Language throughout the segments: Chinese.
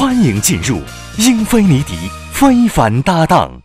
欢迎进入英菲尼迪非凡搭档。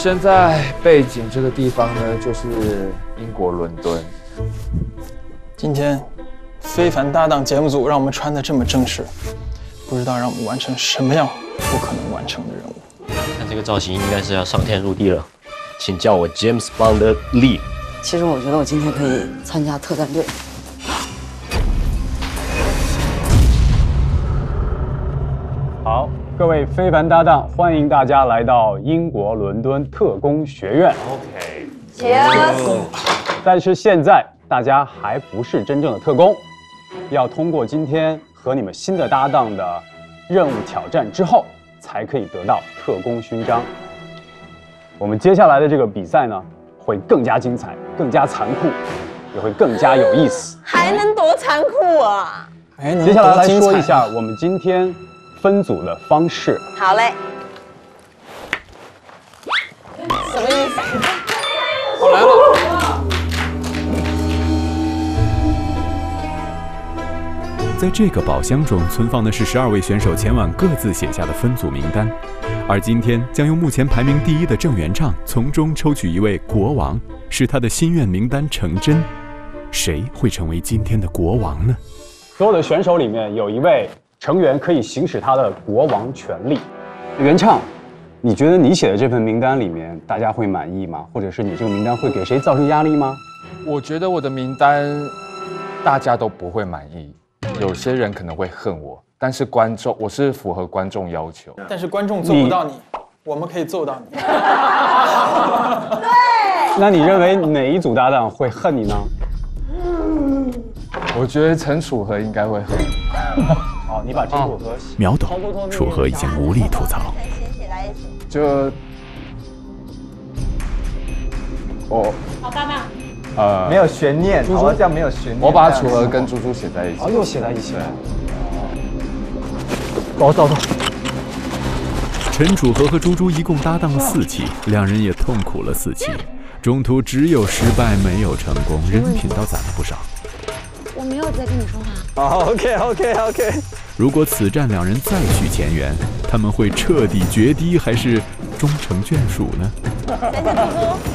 我现在背景这个地方呢，就是英国伦敦。今天非凡搭档节目组让我们穿的这么正式，不知道让我们完成什么样不可能完成的任务。看这个造型应该是要上天入地了，请叫我 James Bond Lee。其实我觉得我今天可以参加特战队。各位非凡搭档，欢迎大家来到英国伦敦特工学院。OK，Cheers！但是现在大家还不是真正的特工，要通过今天和你们新的搭档的任务挑战之后，才可以得到特工勋章。我们接下来的这个比赛呢，会更加精彩，更加残酷，也会更加有意思。还能多残酷啊！哎，能接下来来说一下我们今天分组的方式。好嘞，什么意思？我来了在这个宝箱中存放的是十二位选手前晚各自写下的分组名单，而今天将由目前排名第一的郑元畅从中抽取一位国王，使他的心愿名单成真。谁会成为今天的国王呢？所有的选手里面有一位成员可以行使他的国王权利。原唱，你觉得你写的这份名单里面，大家会满意吗？或者是你这个名单会给谁造成压力吗？我觉得我的名单大家都不会满意，有些人可能会恨我，但是观众我是符合观众要求。但是观众做不到你，我们可以做到你。那你认为哪一组搭档会恨你呢？我觉得陈楚河应该会恨我。好，你把这组和秒懂，楚河已经无力吐槽。就我好搭档，呃没有悬念，好像这样没有悬念。我把楚河跟猪猪写在一起。哦又写在一起了。走走走，陈楚河和猪猪一共搭档了四期，两人也痛苦了四期，中途只有失败没有成功，人品倒攒了不少。我没有在跟你说话。好，OK OK OK。如果此战两人再续前缘，他们会彻底决堤还是终成眷属呢？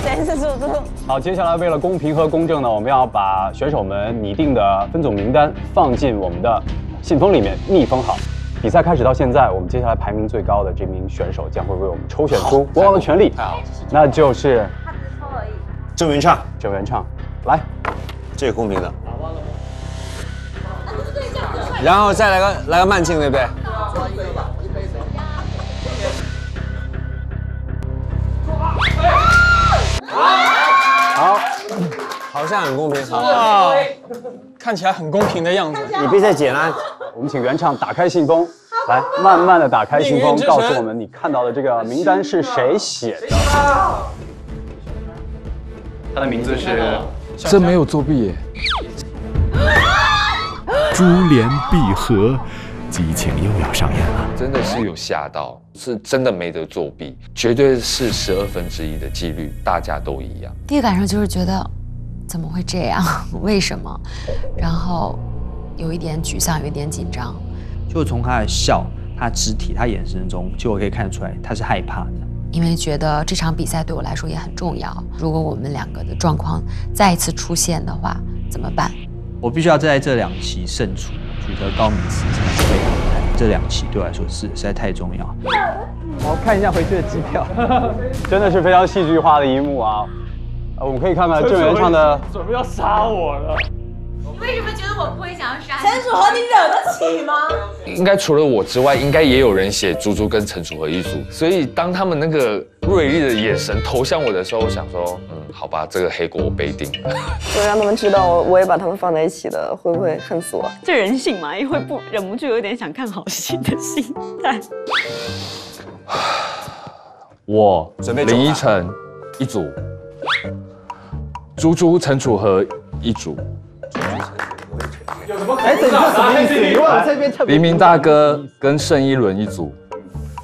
谁是猪猪？谁是猪猪？好，接下来为了公平和公正呢，我们要把选手们拟定的分组名单放进我们的信封里面密封好。比赛开始到现在，我们接下来排名最高的这名选手将会为我们抽选出国王的权利，那就是郑元畅，郑元畅。来，这个公平的。然后再来个来个慢镜，对不对？好，好像很公平。好，啊，看起来很公平的样子。你别再剪了！我们请原唱打开信封，来慢慢的打开信封告诉我们你看到的这个名单是谁写的。他的名字是这没有作弊耶。珠联璧合，激情又要上演了。真的是有吓到，是真的没得作弊，绝对是十二分之一的几率，大家都一样。第一感受就是觉得怎么会这样？为什么？然后有一点沮丧，有一点紧张。就从他的笑、他肢体、他眼神中，就我可以看得出来他是害怕的。因为觉得这场比赛对我来说也很重要。如果我们两个的状况再一次出现的话，怎么办？我必须要在这两期胜出，取得高名次才能被淘汰。这两期对我来说是实在太重要。我要看一下回去的机票。真的是非常戏剧化的一幕啊！呃，我们可以看看郑元畅的准备要杀我了。你为什么觉得我不会想要杀陈楚河，你惹得起吗？应该除了我之外，应该也有人写猪猪跟陈楚河一组。所以当他们那个锐利的眼神投向我的时候，我想说，嗯，好吧，这个黑锅我背定了。我让他们知道我我也把他们放在一起的，会不会恨死我？这人性嘛，也会不忍不住有点想看好戏的心态。我准备林依晨一组，猪猪陈楚河一组，有什么？哎，这这什么意思？我这边特别黎明大哥跟盛一伦一组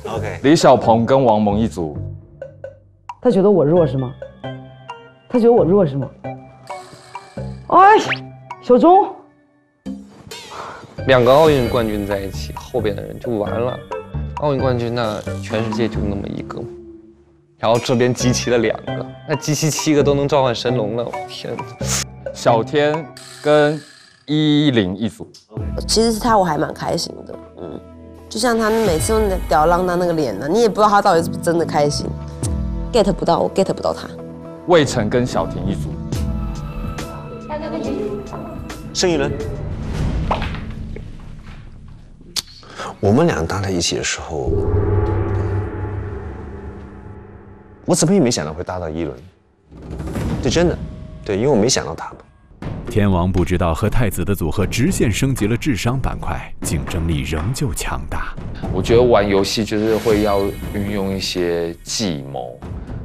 ，OK，李小鹏跟王蒙一组，他觉得我弱是吗？他觉得我弱是吗？哎，小钟，两个奥运冠军在一起，后边的人就完了。奥运冠军那全世界就那么一个，然后这边集齐了两个，那集齐七个都能召唤神龙了，我天哪！小天跟依林一组，其实是他，我还蛮开心的，嗯，就像他每次用吊儿郎当那个脸呢，你也不知道他到底是不是真的开心，get 不到，我 get 不到他。魏晨跟小婷一组，盛一伦，我们俩搭在一起的时候，我怎么也没想到会搭到一轮，这真的，对，因为我没想到他嘛。天王不知道和太子的组合直线升级了智商板块，竞争力仍旧强大。我觉得玩游戏就是会要运用一些计谋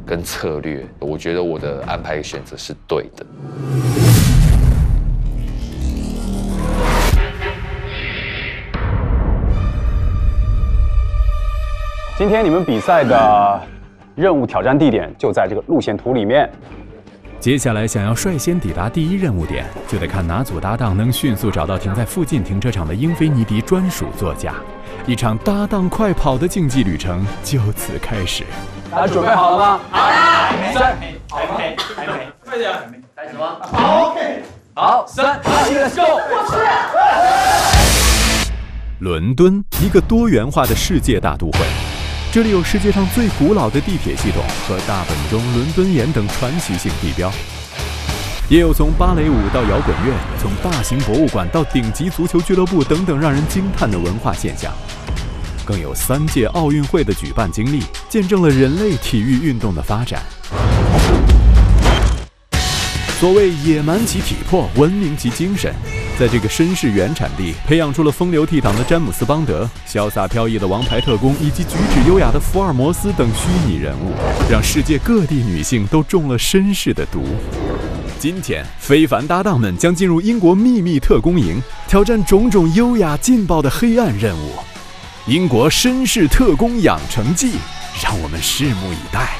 跟策略，我觉得我的安排选择是对的。今天你们比赛的任务挑战地点就在这个路线图里面。接下来想要率先抵达第一任务点，就得看哪组搭档能迅速找到停在附近停车场的英菲尼迪专属座驾。一场搭档快跑的竞技旅程就此开始。大家准备好了吗？好了，三，还没，还没，快点，开始吗？好，OK，好，三二一，Let's go！我去。伦敦，一个多元化的世界大都会，这里有世界上最古老的地铁系统和大本钟、伦敦眼等传奇性地标，也有从芭蕾舞到摇滚乐，从大型博物馆到顶级足球俱乐部等等让人惊叹的文化现象，更有三届奥运会的举办经历，见证了人类体育运动的发展。所谓野蛮其体魄，文明其精神。在这个绅士原产地，培养出了风流倜傥的詹姆斯·邦德、潇洒飘逸的王牌特工以及举止优雅的福尔摩斯等虚拟人物，让世界各地女性都中了绅士的毒。今天，非凡搭档们将进入英国秘密特工营，挑战种种优雅劲爆的黑暗任务。英国绅士特工养成记，让我们拭目以待。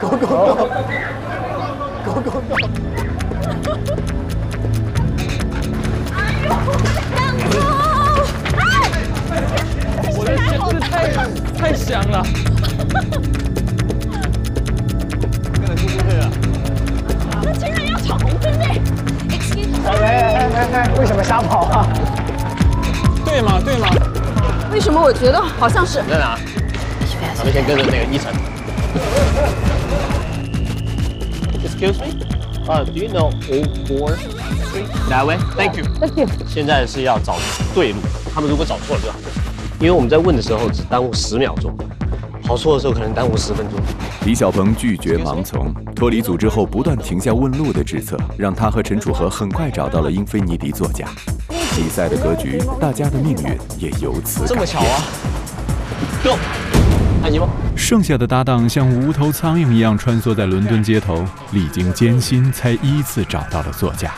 狗狗狗，狗狗狗。我的弦子太太香了。那竟然要闯红灯呢！Excuse 哎哎哎哎，为什么瞎跑啊？对吗对吗？为什么我觉得好像是？在哪？咱们先跟着那个一晨。Excuse me. 啊、d o you know Old Four Street? That way. Thank you. Thank you. 现在是要找对路，他们如果找错了就好，因为我们在问的时候只耽误十秒钟，跑错的时候可能耽误十分钟。李小鹏拒绝盲从，脱离组织后不断停下问路的之策，让他和陈楚河很快找到了英菲尼迪座驾。比赛的格局，大家的命运也由此这么巧啊！Go，看你吗？剩下的搭档像无头苍蝇一样穿梭在伦敦街头，历经艰辛才依次找到了座驾。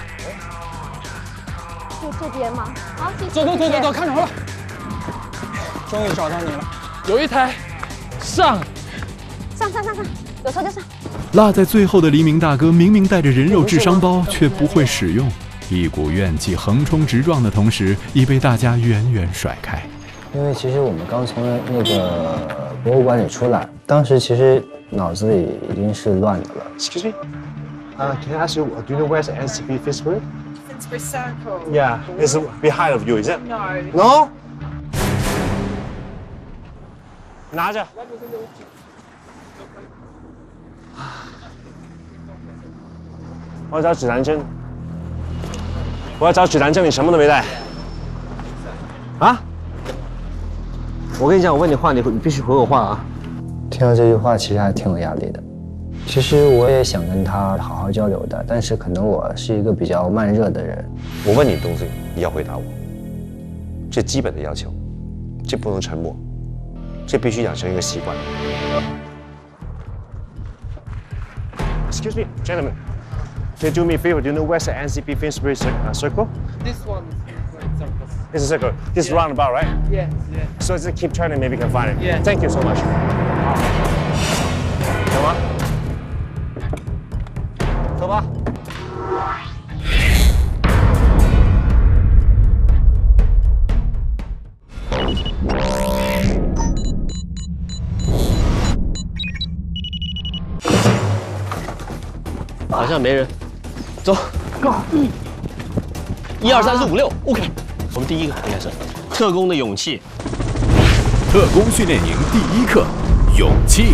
就这边吗？好，谢谢。走走走走走，看着了。终于找到你了，有一台，上，上上上上，有车就上。落在最后的黎明大哥明明带着人肉智商包，却不会使用，一股怨气横冲直撞的同时，已被大家远远甩开。因为其实我们刚从那个博物馆里出来，当时其实脑子里已经是乱的了。Excuse me，Uh, can I ask you, do you know where's the NCP Finsbury? Finsbury Circle. Yeah, it's behind of you, is it? No. No? 拿着。我要找指南针。我要找指南针，你什么都没带。啊？我跟你讲，我问你话，你你必须回我话啊。听到这句话，其实还挺有压力的。其实我也想跟他好好交流的，但是可能我是一个比较慢热的人。我问你东西，你要回答我，这基本的要求，这不能沉默，这必须养成一个习惯。Excuse me, gentlemen. Can you do me a favor? Do you know where's the NCP Finsbury uh, Circle? This one It's a circle. This Yeah. roundabout, right? Yes, yeah. So just keep turning, maybe you can find it. Yeah. Thank you so much. 走吗？走吧。好像没人，走，Go，一二三四五六，OK， 我们第一个应该是特工的勇气，特工训练营第一课：勇气。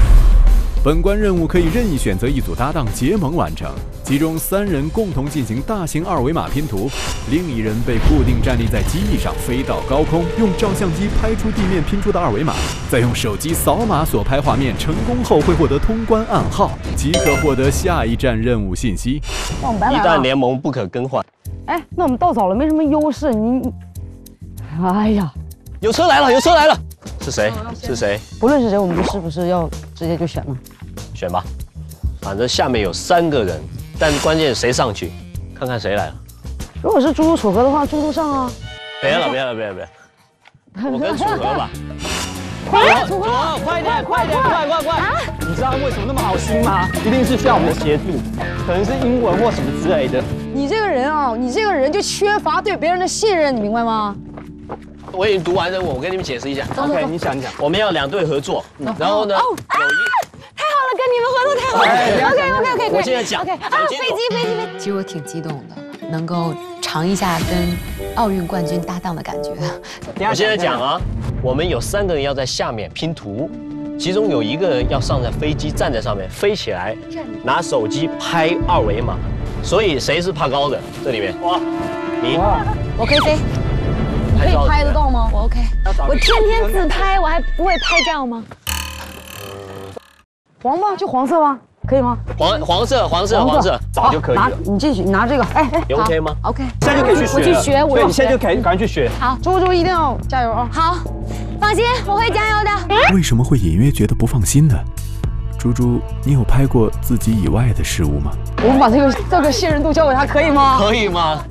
本关任务可以任意选择一组搭档结盟完成，其中三人共同进行大型二维码拼图，另一人被固定站立在机翼上飞到高空，用照相机拍出地面拼出的二维码，再用手机扫码所拍画面，成功后会获得通关暗号，即可获得下一站任务信息。一那我们白来了。旦联盟不可更换。哎，那我们到早了，没什么优势。你哎呀，有车来了，有车来了，是谁？是谁？不论是谁，我们是不是要直接就选了？选吧，反正下面有三个人，但关键谁上去，看看谁来了。如果是猪猪楚河的话，猪猪上啊。别了，别了，别了，别了，我跟楚河吧。快，楚河，快点，快点，快快快！啊你知道他为什么那么好心吗？一定是需要我们的协助，可能是英文或什么之类的。你这个人啊，你这个人就缺乏对别人的信任，你明白吗？我已经读完任务，我跟你们解释一下。OK，走你讲讲。我们要两队合作，然后呢，哦有一太好了，跟你们合作太好了。OK OK OK，我现在讲 OK 啊，飞机飞机飞机。其实我挺激动的，能够尝一下跟奥运冠军搭档的感觉。我现在讲啊，我们有三个人要在下面拼图，其中有一个人要上在飞机，站在上面飞起来，拿手机拍二维码。所以谁是怕高的？这里面，哇，你，我可以飞，你可以拍得到吗？我 OK。我天天自拍，我还不会拍照吗？黄吗？就黄色吗？可以吗？黄黄色，黄色，黄色，早就可以拿了。你继续拿这个，哎哎，你 OK 吗？OK，现在就可以去学。我去学，我对，你现在就可以赶紧去学。好，猪猪一定要加油啊！好，放心，我会加油的。为什么会隐约觉得不放心呢？猪猪，你有拍过自己以外的事物吗？我们把这个这个信任度交给他，可以吗？可以吗？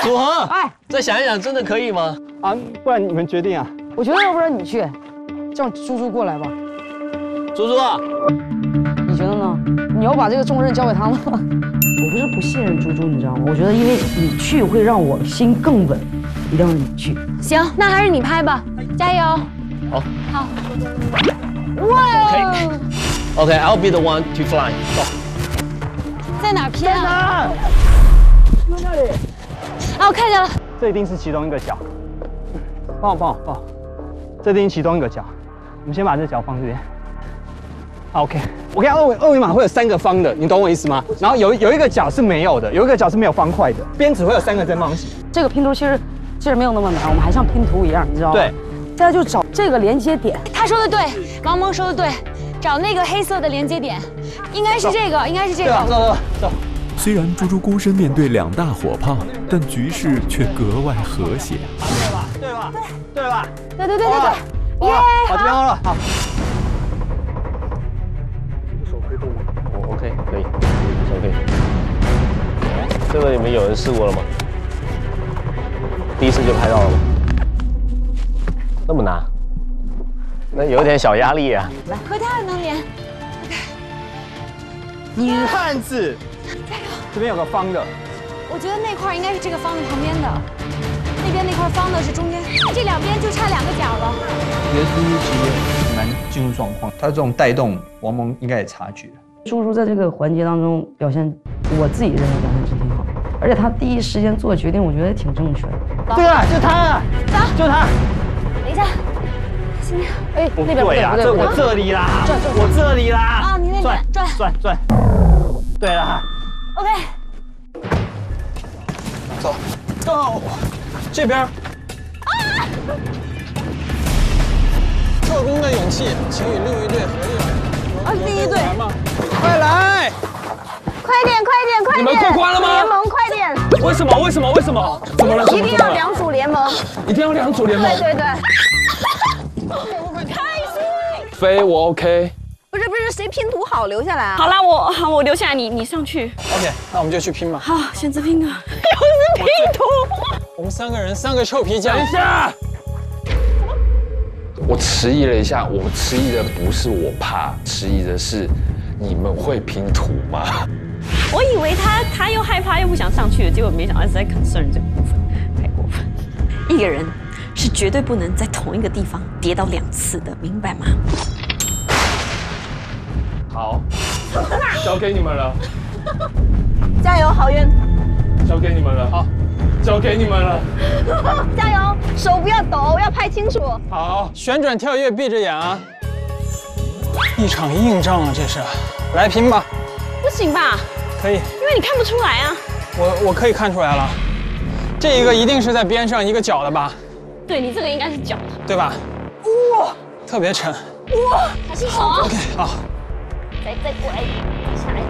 组合，哎，再想一想，真的可以吗？啊，不然你们决定啊。我觉得要不然你去，叫猪猪过来吧。猪猪啊，你觉得呢？你要把这个重任交给他吗？我不是不信任猪猪，你知道吗？我觉得因为你去会让我心更稳，一定要你去。行，那还是你拍吧，加油。好，好。哇 OK，I'll be the one to fly。走，在哪儿拼啊？在那里。啊，我看见了。这一定是其中一个角。帮我，帮我，帮我。这一定是其中一个角。我们先把这角放这边。好 OK，我看二维二维码会有三个方的，你懂我意思吗？然后有有一个角是没有的，有一个角是没有方块的，边只会有三个正方形。这个拼图其实其实没有那么难，我们还像拼图一样，你知道吗？对。现在就找这个连接点。他说的对，王蒙说的对，找那个黑色的连接点，应该是这个，应该是这个。走走走。虽然猪猪孤身面对两大火炮，但局势却格外和谐。对吧？对吧？对对吧？对对对对对，耶！好，这边好了，好。我 OK，可以，OK。这个你们有人试过了吗？第一次就拍到了吗？那么难？那有点小压力啊。来，和他能连。女汉子，加油这边有个方的。我觉得那块应该是这个方的旁边的，那边那块方的是中间，这两边就差两个角了。我觉得猪猪其实很难进入状况，他这种带动，王蒙应该也察觉，叔叔在这个环节当中表现，我自己认为表现是挺好的，而且他第一时间做决定，我觉得也挺正确的。对啊，就他，走，就他。等一下，行，哎，不那边对啊，对，这我，这里啦，转转我这里啦。啊，你那转边转转转，对了，，OK，走，走，这边。特工的勇气，请与另一队合力啊，第一队，快来！快点，快点，快点！你们过关了吗联盟，快点！为什么？为什么？为什么？怎么了？一定要两组联盟。一定要两组联盟。对对对。开心。飞我 OK，不是不是，谁拼图好留下来啊？好啦，我好，我留下来，你你上去。OK，那我们就去拼吧。好，选择拼图，又是拼图。我们三个人，三个臭皮匠。等一下，我迟疑了一下，我迟疑的不是我怕，迟疑的是你们会拼图吗？我以为他他又害怕又不想上去了，结果没想到是在 concern 这部分，太过分。一个人是绝对不能在同一个地方跌倒两次的，明白吗？好，交给你们了，加油，好运！交给你们了，好，交给你们了。加油，手不要抖，要拍清楚。好，旋转跳跃，闭着眼啊！一场硬仗啊，这是，来拼吧！不行吧？可以，因为你看不出来啊。我我可以看出来了，这一个一定是在边上一个角的吧，对你这个应该是脚的。对吧？哇特别沉。哇，好辛苦啊！OK，好，再再过来，下来。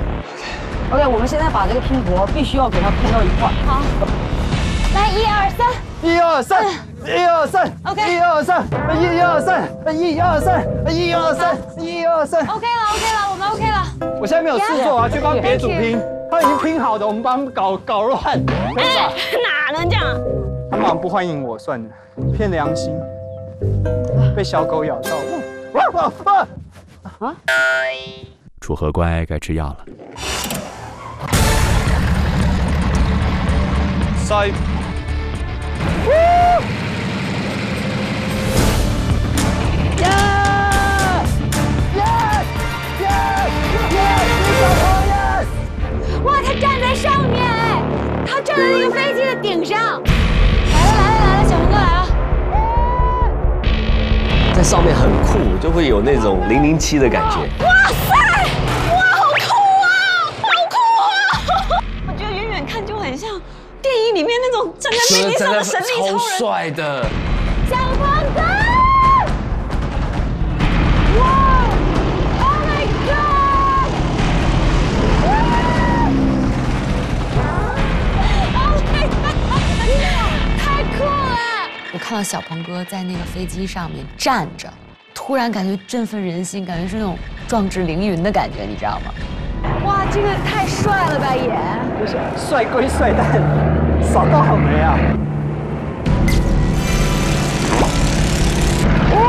OK，我们现在把这个拼搏必须要给它拼到一块儿。好，来一二三，一二三，一二三 OK 一二三，一二三，一二三，一二三，一二三。OK 了，OK 了，我们 OK 了。我现在没有事做啊，去帮别组拼，他已经拼好的，我们帮他们搞搞乱，可以吧？哪能这样？他们不欢迎我，算了，骗良心，被小狗咬到。哇哇哇！楚河乖该吃药了。塞。哇，他站在上面哎，他站在那个飞机的顶上。上面很酷，就会有那种零零七的感觉。哇塞！哇，好酷啊！好酷啊！我觉得远远看就很像电影里面那种站在飞机上的神力超人。帅的，看到小鹏哥在那个飞机上面站着，突然感觉振奋人心，感觉是那种壮志凌云的感觉，你知道吗？哇，这个太帅了吧也！不是帅归帅，但扫到好没啊？哇，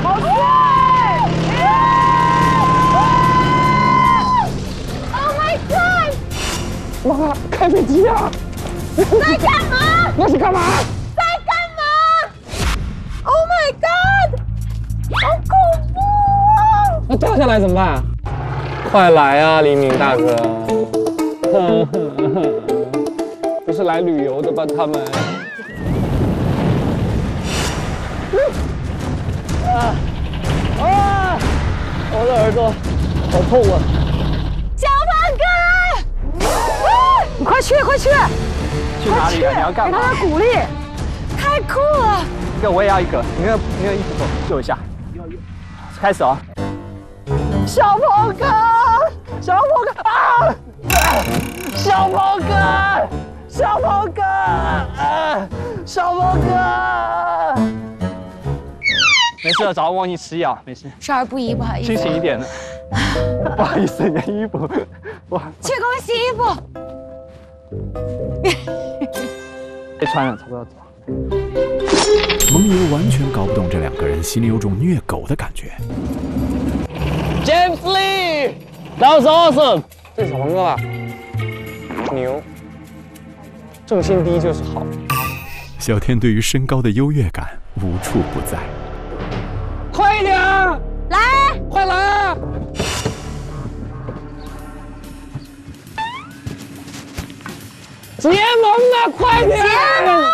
好帅！Oh my god！哇，开飞机啊！在干嘛？那是干嘛？那掉下来怎么办？快来啊，黎明大哥！哼哼哼，不是来旅游的吧？他们。啊啊！我的耳朵好痛啊！小鹏哥，你快去，快去！去哪里啊？你要干嘛？给他们鼓励。太酷了！这个我也要一个，你那个你那个衣服给我救一下。开始啊！小鹏哥，小鹏哥啊！小鹏哥，小鹏哥，啊！小鹏哥，没事了，早上忘记吃药，没事。少儿不宜，不好意思。清醒一点的。不好意思，你的衣服，哇，去给我洗衣服。别穿了，差不多要走。蒙牛完全搞不懂这两个人，心里有种虐狗的感觉。James Lee，That was awesome。这是小鹏哥吧？牛，重心低就是好。小天对于身高的优越感无处不在。快一点，来，快来！结盟了，快点！结盟了，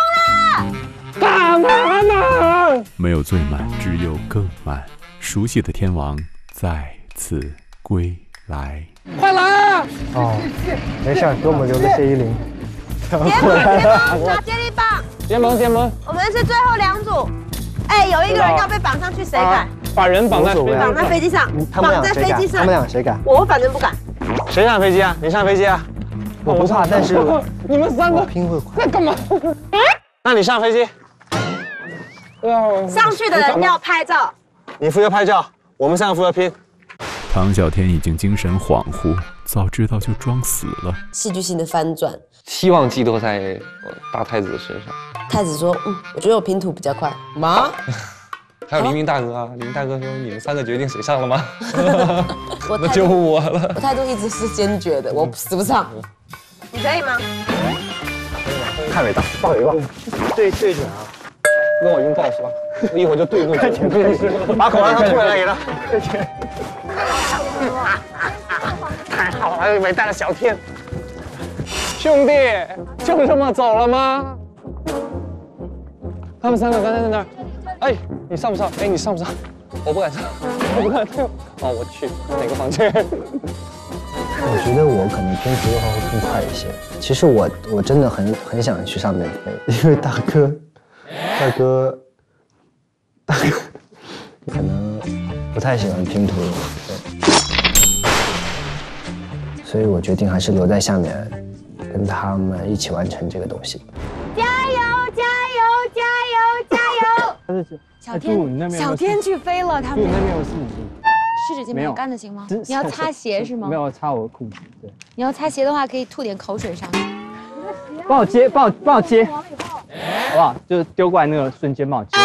干嘛呢？没有最慢，只有更慢。熟悉的天王在。次归来。快来啊！哦，没事，给我们留个谢依霖。结盟，结盟，拿接力棒。结盟，结盟。我们是最后两组。哎，有一个人要被绑上去，谁敢？把人绑在绑在飞机上，绑在飞机上。他们俩谁敢？我反正不敢。谁上飞机啊？你上飞机啊？我不怕，但是 你们三个拼会快。在干嘛？那你上飞机。上去的人要拍照。你负责拍照，我们三个负责拼。唐小天已经精神恍惚，早知道就装死了。戏剧性的翻转，希望寄托在大太子的身上。太子说：“嗯，我觉得我拼图比较快。”妈，还有黎明大哥啊！黎明大哥说：“你们三个决定谁上了吗？” 我 那就我了。我态度一直是坚决的，我死不上。你可以吗？太伟大，抱一抱。对对准啊！跟我拥抱是吧？我一会儿就对过去。把口让他吐下来给他。太好了，伟大的小天。兄弟，就这么走了吗？他们三个刚才在那儿。哎，你上不上？哎，你上不上？我不敢上，我不敢上。哦，我去哪个房间？我觉得我可能拼图的话会更快一些。其实我我真的很很想去上面飞，因为大哥，大哥，大哥可能不太喜欢拼图，所以我决定还是留在下面，跟他们一起完成这个东西。加油！加油！加油！加油！小天，小天去飞了，他们那边有湿纸巾，湿纸巾没有干的行吗？你要擦鞋是吗？没有擦我的裤子。对，你要擦鞋的话，可以吐点口水上去。帮我接，帮我帮我接，好不好？就是丢过来那个瞬间帮我接。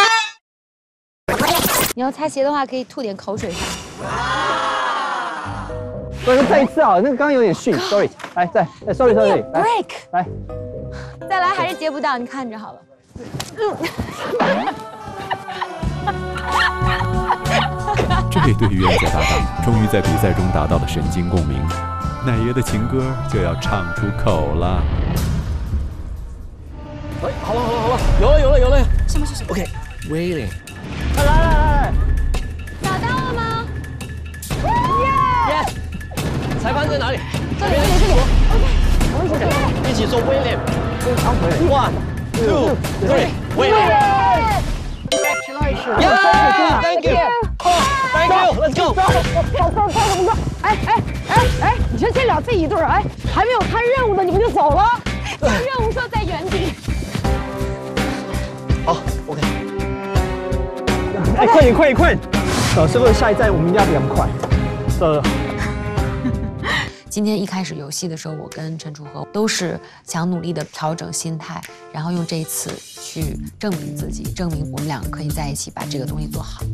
你要擦鞋的话，可以吐点口水上去。不是再一次啊，那个刚刚有点逊，sorry。来，再再，sorry sorry，来 break，来，再来还是接不到，你看着好了。这对冤家搭档终于在比赛中达到了神经共鸣，奶爷的情歌就要唱出口了。哎，好了好了好了，有了有了有了，什么是什么？OK，Waiting。来来来来，裁判在哪里？这里这里这里。OK，一起做 William。One, two, three, William。Yeah, thank you. Thank you. Let's go. 走走走怎么走？哎哎哎哎，你说这俩这一对儿，哎，还没有看任务呢，你们就走了？任务说在原地。好，OK。哎，快点快点快点！老师傅下一站我们一定要比他们快。走。今天一开始游戏的时候，我跟陈楚河都是想努力的调整心态，然后用这一次去证明自己，证明我们两个可以在一起把这个东西做好。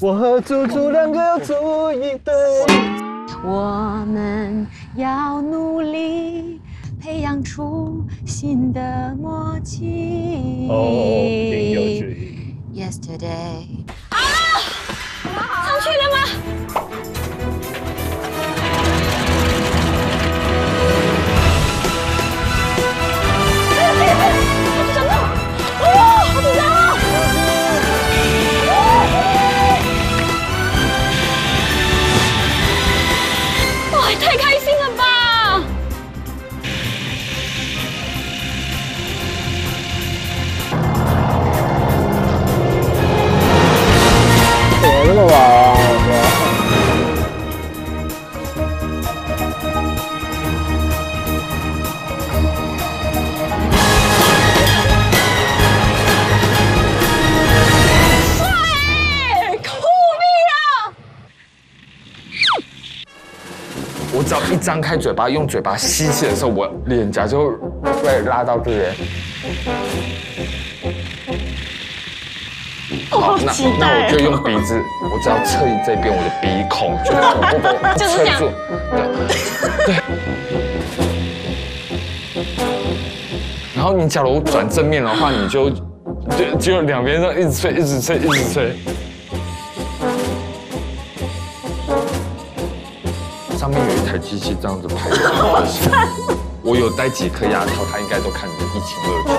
我和猪猪两个要做一对，我们要努力培养出新的默契。Yesterday。好了，上去了吗？只要一张开嘴巴，用嘴巴吸气的时候，我脸颊就会拉到这边。好，那那我就用鼻子，我只要侧翼这边，我的鼻孔就不不就是这样住，对对。然后你假如转正面的话，你就就就两边上一直吹，一直吹，一直吹。上面有机器这样子拍的，我有带几颗牙套，他应该都看得一清二楚。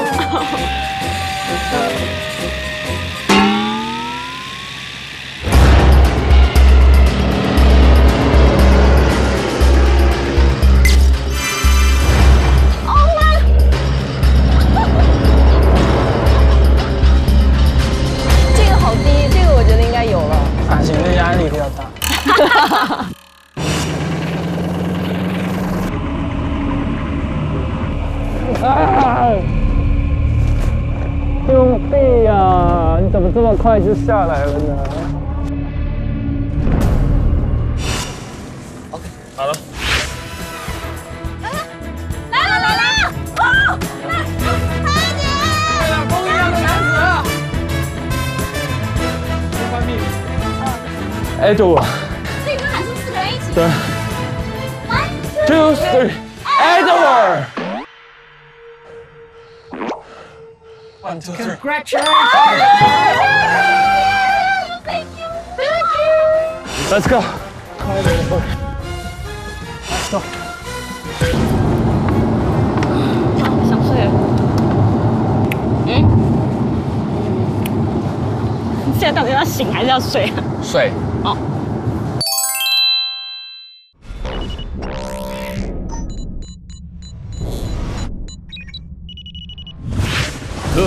兄弟呀，你怎么这么快就下来了呢？好了，来了来了！哦，对了，风一样的男子。关闭。哎，就我。这个喊出四个人一起。对。One Two, three, Edward. One, two, three. Congratulations! Thank you, thank you. Let's go. Let's go. 想睡了。嗯？你现在到底要醒还是要睡啊？睡。哦。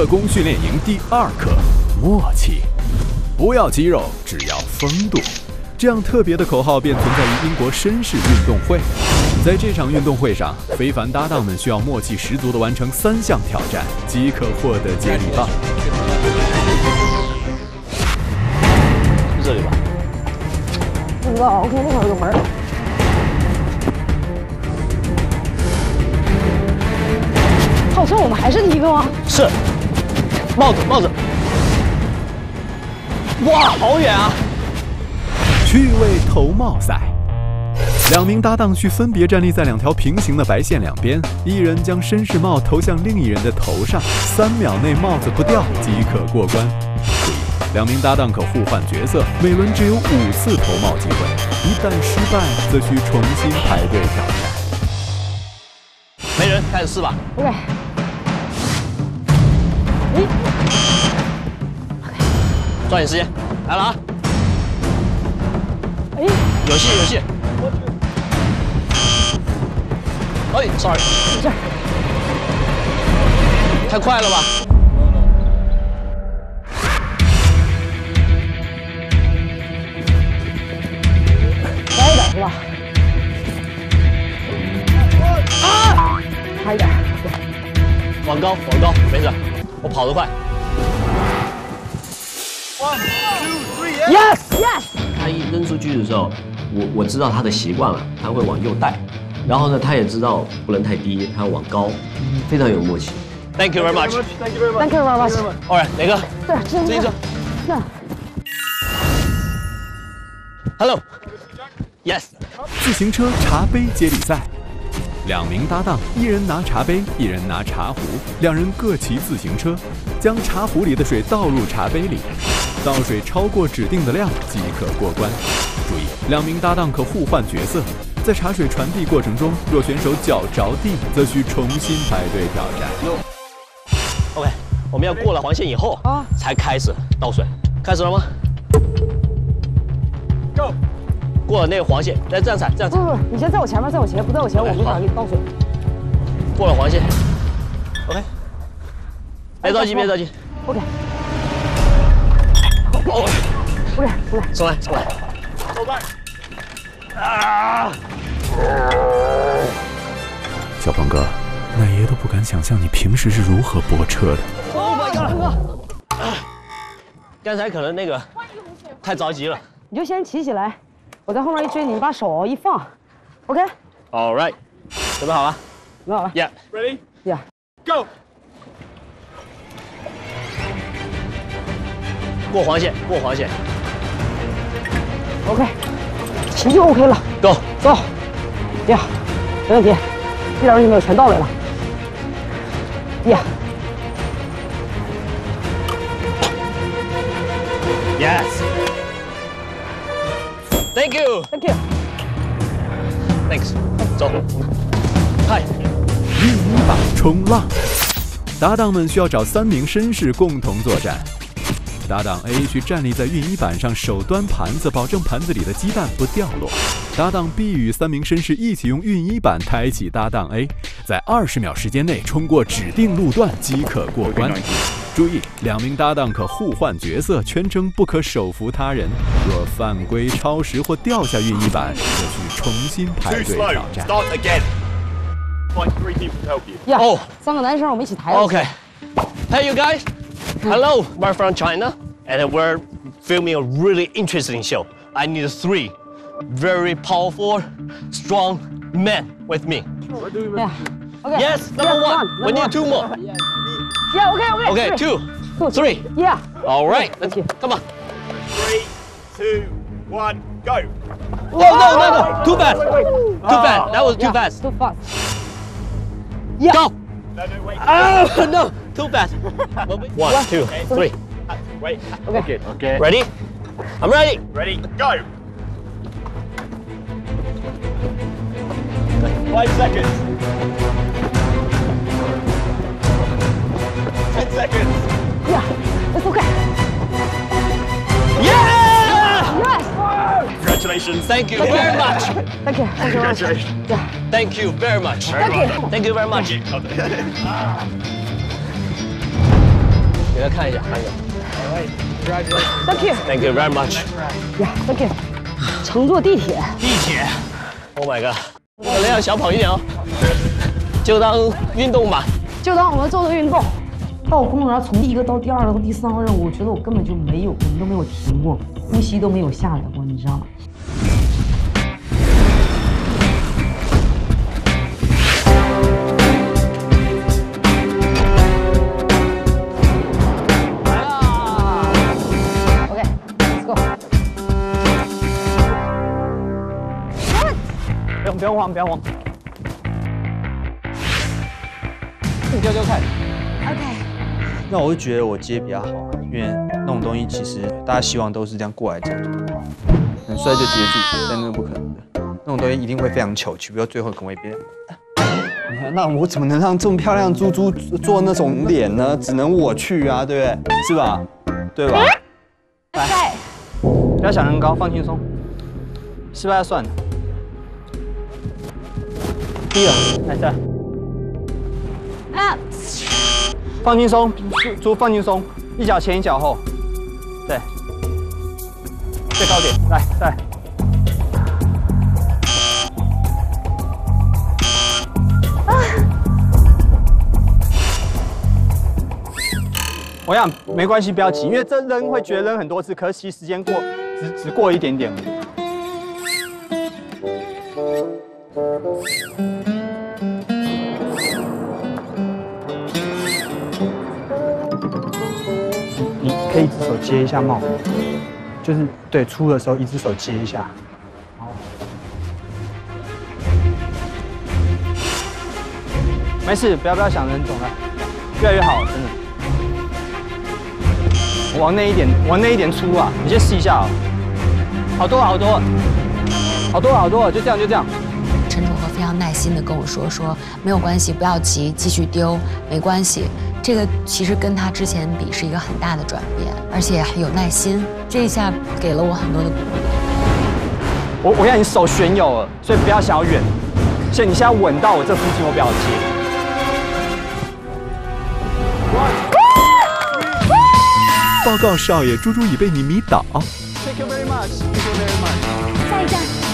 特工训练营第二课：默契。不要肌肉，只要风度。这样特别的口号便存在于英国绅士运动会。在这场运动会上，非凡搭档们需要默契十足地完成三项挑战，即可获得接力棒。这里吧。不知道，我看那块有个门儿。号称我们还是第一个吗？是。帽子，帽子。哇，好远啊！趣味头帽赛，两名搭档需分别站立在两条平行的白线两边，一人将绅士帽投向另一人的头上，三秒内帽子不掉即可过关。注意，两名搭档可互换角色，每轮只有五次投帽机会，一旦失败则需重新排队挑战。没人，开始试吧。OK。抓紧时间，来了啊！哎，有戏有戏。哎，sorry，没事。太快了吧？快一点是吧？啊！快一点。往高，往高，没事，我跑得快。Yes yes。他一扔出去的时候，我我知道他的习惯了，他会往右带，然后呢，他也知道不能太低，他要往高，非常有默契。Thank you very much. Thank you very much. Thank you very much. All right，哪个？这这自行车。这。Hello. Yes. 自行车茶杯接力赛，两名搭档，一人拿茶杯，一人拿茶壶，两人各骑自行车，将茶壶里的水倒入茶杯里，倒水超过指定的量即可过关。注意，两名搭档可互换角色，在茶水传递过程中，若选手脚着地，则需重新排队挑战。OK，我们要过了黄线以后啊，才开始倒水。开始了吗？Go。过了那个黄线，来这样踩，这样踩。不不，你先在我前面，在我前面，不在我前面，我没法给你倒水。过了黄线，OK。别着急，别着急。OK。哦。OK OK。重来，重来。走吧。啊！小鹏哥，奶爷都不敢想象你平时是如何泊车的。Oh my god！刚才可能那个太着急了。你就先骑起来，我在后面一追你，把手一放，OK？All right，准备好了？准备好了。Yeah。过黄线，过黄线。OK，行就 OK 了。Go，走。呀，没问题，这点问题没有，全到位了。呀。Yes. Thank you. Thank you. Thanks. 走。嗨。第一把冲浪。搭档们需要找三名绅士共同作战。搭档 A 去站立在熨衣板上，手端盘子，保证盘子里的鸡蛋不掉落。搭档 B 与三名绅士一起用熨衣板抬起搭档 A，在二十秒时间内冲过指定路段即可过关。注意，两名搭档可互换角色，全程不可手扶他人。若犯规、超时或掉下熨衣板，可需重新排队挑战。Find three people to help you. Yeah. 哦，三个男生，我们一起抬。Okay. Hey, you guys. Hello, we're from China, and we're filming a really interesting show. I need three very powerful, strong men with me. Yeah. Okay. Yes, number Yeah, one. one, We number need two more. Yeah. Okay. Okay. Okay, two, three. Yeah. All right. Let's go. come on. Three, two, one, go. Oh, no, no, no. Too fast. Too fast. That was too fast. Too fast. Yeah. Go. Oh, no. Too fast. One, two, three. Wait. Okay. Okay. Ready? I'm ready. Ready. Go. Five seconds. Ten seconds. Yeah, it's okay. Yeah! Yes. Congratulations. Thank you very much. Thank you. Thank you. very much. Congratulations. Yeah. Thank you very much. Thank you. Thank you very much. 给他看一下，看一下。Thank you. Thank you very much. Yeah. Thank you. 乘坐地铁。地铁。Oh my god！我量小跑一点哦，就当运动吧。就当我们做做运动。到公园从第一个到第二个到第三个任务，我觉得我根本就没有，我们都没有停过，呼吸都没有下来过，你知道吗？不用慌，不要慌。你丢丢看。OK。那我就觉得我接比较好啊，因为那种东西其实大家希望都是这样过来这样，很帅就直接住，但那是不可能的。那种东西一定会非常糗，比如最后可能会变。那我怎么能让这么漂亮猪猪做那种脸呢？只能我去啊，对不对？是吧？对吧？来，不要想那么高，放轻松。失败就算了。第一个，来这。啊，放轻松，猪放轻松，一脚前一脚后，对，最高点，来再。我想没关系，不要急，因为这扔会觉得扔很多次，可惜时间过只只过一点点而已。你可以一只手接一下帽，就是对出的时候一只手接一下。没事，不要不要想着很肿了，越来越好，真的。往那一点，往那一点出啊！你先试一下啊、好多好多，好多好多，就这样就这样。心的跟我说说没有关系，不要急，继续丢，没关系。这个其实跟他之前比是一个很大的转变，而且很有耐心，这一下给了我很多的鼓励。我我看你手旋有了，所以不要想要远，所以你现在稳到我这附近，我不要接。报告少爷，猪猪已被你迷倒。Thank you very much. Thank you very much. 下一站。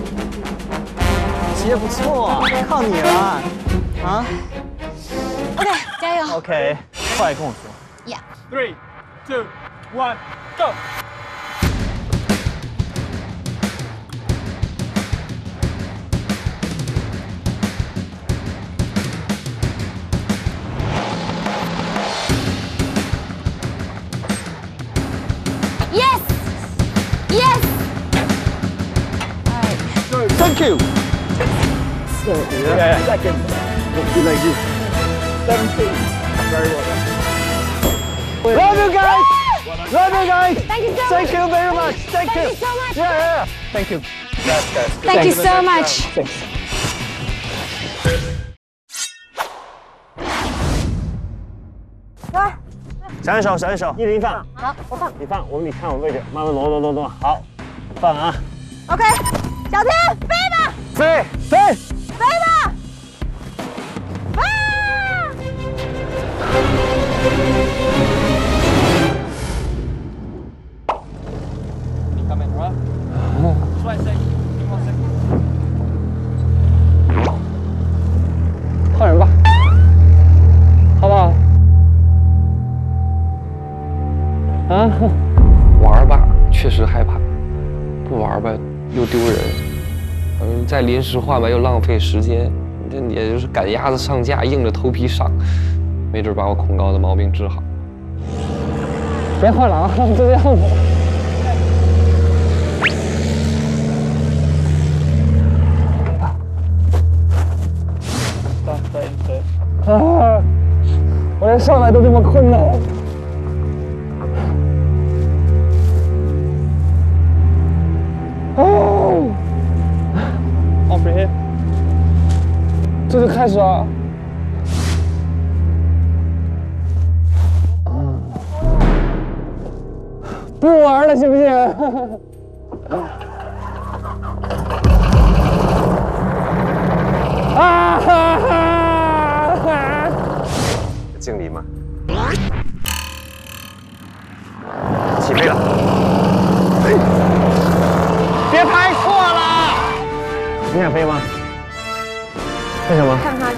企业不错、啊，靠你了，啊！OK，加油。OK，快跟我说。Yeah. Three, two, one, go. Thank you. Yeah, yeah. Second. Good like this. 17. Very well. Love you guys. Love you guys. Thank you so Thank much. you very much. Thank, Thank you. you so much. Yeah, yeah. Thank you. Guys, guys. Thank you so much. Thanks. 来，小一手，小一手，一零放，好，我放。你放，我你看我位置，慢慢挪挪挪挪，好，放啊，OK，小天飞吧，飞飞。飞吧。再临时换吧，又浪费时间。这也就是赶鸭子上架，硬着头皮上，没准把我恐高的毛病治好。别换了啊，就这样子。对对啊！我连上来都这么困难。开始啊。不玩了，行不行？啊哈哈哈！敬礼吗？起飞了，别拍错了。你想飞吗？为什么？看他。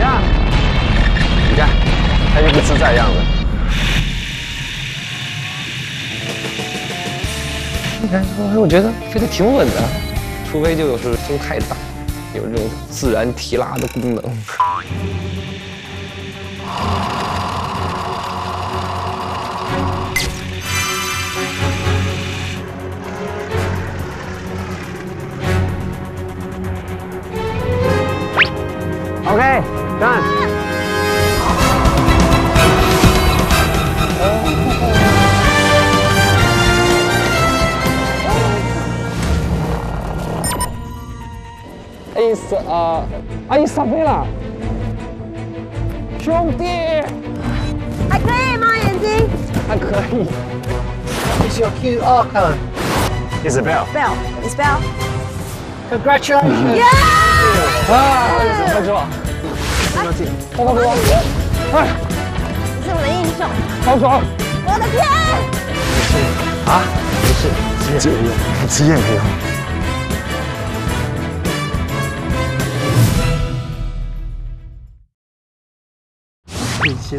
呀，你看，他就不自在样子。你看，我觉得飞得挺稳的，除非就是风太大，有这种自然提拉的功能。啊！阿姨上飞了，兄弟，还可以吗？眼睛还可以。It's your QR code. Isabel. Bell, it's Bell. Congratulations. Yeah! 啊，快走！不要紧，快快快！快！你是我的英雄，好爽！我的天！啊，没事，经验可以用，经验可以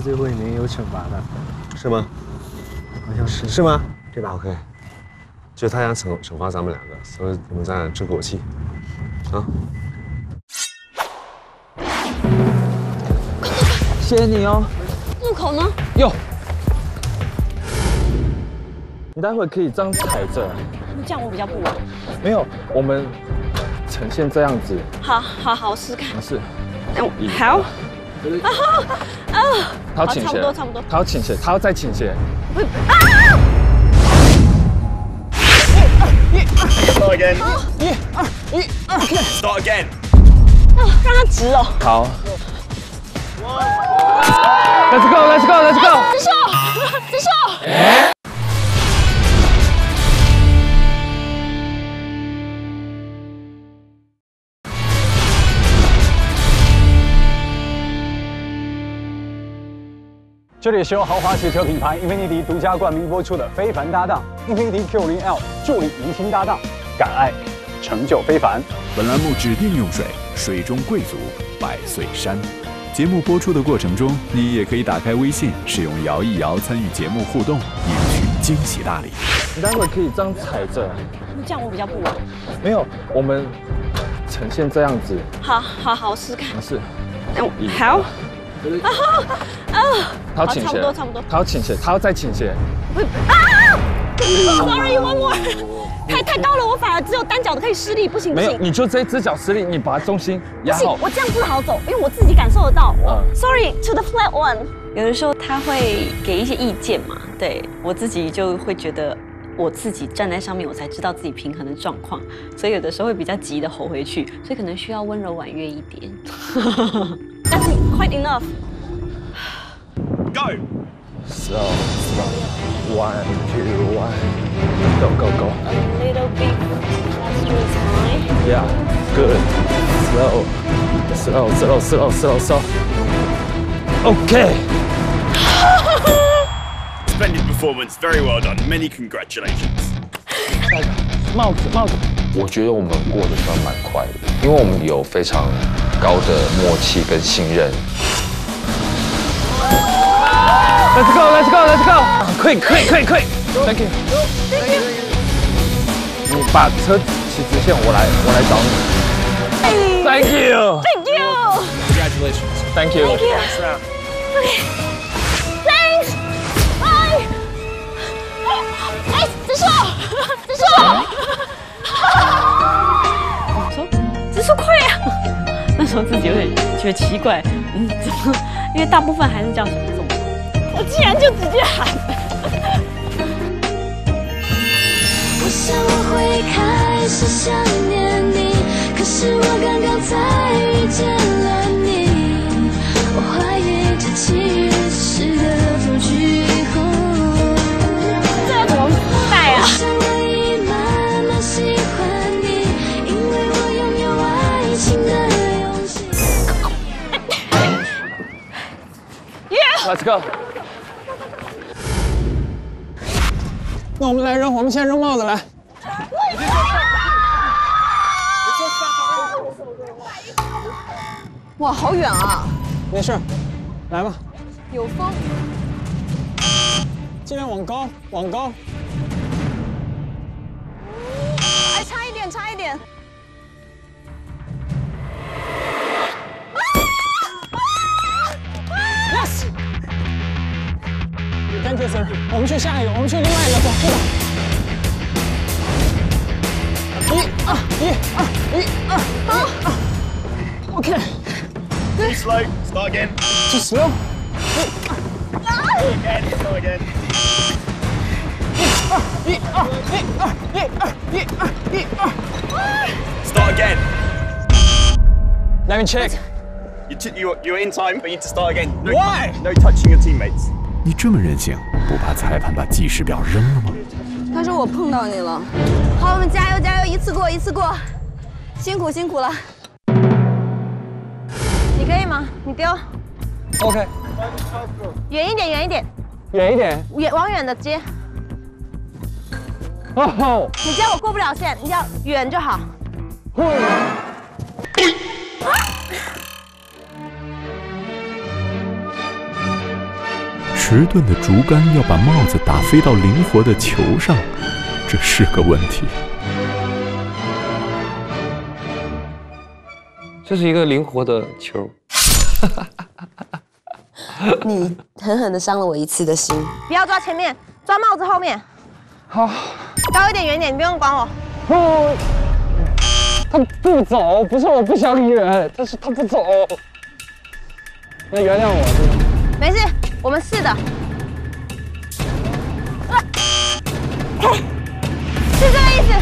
最后一名有惩罚的，是吗？好像是是吗？对吧？OK，就是他想惩惩罚咱们两个，所以我们咱俩争口气，啊。谢谢你哦。路口呢？哟，你待会可以这样踩着，这样我比较不稳。没有，我们呈现这样子，好好好，我试试看。没事。哎，我好。啊哈啊！好他要倾斜，他要倾斜，他要再倾斜。啊！一、二、一、二、一、二、一、二、一、二、一、二、Start again。啊，让他直哦。好。Let's go, Let's go, Let's go。直秀，直秀。这里是由豪华汽车品牌英菲尼迪独家冠名播出的《非凡搭档》，英菲尼迪 Q 0 L 助力明星搭档，敢爱，成就非凡。本栏目指定用水，水中贵族百岁山。节目播出的过程中，你也可以打开微信，使用摇一摇参与节目互动，赢取惊喜大礼。你待会可以这样踩着，这样我比较不稳。没有，我们呈现这样子，好好好，我试试看。没事。嗯，好。啊啊！他要倾斜，差不多差不多。他要倾斜，他要再倾斜。不啊！Sorry，one more。太太高了，我反而只有单脚的可以施力，不行不没有，行。你就这只脚施力，你把重心压好，。不行我这样不好走，因为我自己感受得到。Sorry，to the flat one。有的时候他会给一些意见嘛，对我自己就会觉得我自己站在上面，我才知道自己平衡的状况，所以有的时候会比较急的吼回去，所以可能需要温柔婉约一点。That's quite enough。Go. Slow, slow. One, two, one. Go, go, go. A little bit faster is fine. Yeah, good. Slow, slow, slow, slow, slow, slow. Okay. Splendid performance, very well done. Many congratulations. 帽子，帽子。我觉得我们过得算蛮快的，因为我们有非常高的默契跟信任。 Let's go, let's go, let's go！可以，可以，可以，可以。Thank you。你把车骑直线，我来，我来找你。Thank you. Thank you. Congratulations. Thank you. Thank you. 紫树。我说紫树快呀！那时候自己有点觉得奇怪，嗯，怎么？因为大部分还是叫小众，我竟 然就直接喊。我想我会开始想念你，可是我刚刚才遇见了你。我怀疑这奇遇 Let's go. 那我们来扔，我们先扔帽子来。哇，好远啊！没事，来吧，有风。尽量往高，往高。去下一个，我们去另外一个，走，去吧。一二一二一二好，OK。Too slow. Start again. Too slow. Again. Start again. 一二一二一二一二一二。Start again. Let me check. You you're, you're in time, but you need to start again. No, Why? No touching your teammates. 你这么任性，不怕裁判把计时表扔了吗？他说我碰到你了。好，我们加油加油，一次过一次过，辛苦辛苦了。你可以吗？你丢 OK，远一点，远一点，远一点。远往远的接。哦，你这样我过不了线，你这样远就好。迟钝的竹竿要把帽子打飞到灵活的球上，这是个问题。这是一个灵活的球。你狠狠的伤了我一次的心。不要抓前面，抓帽子后面。好，高一点，远点，你不用管我。哦，他不走，不是我不想远，但是他不走。那原谅我，没事，我们是的。是这个意思。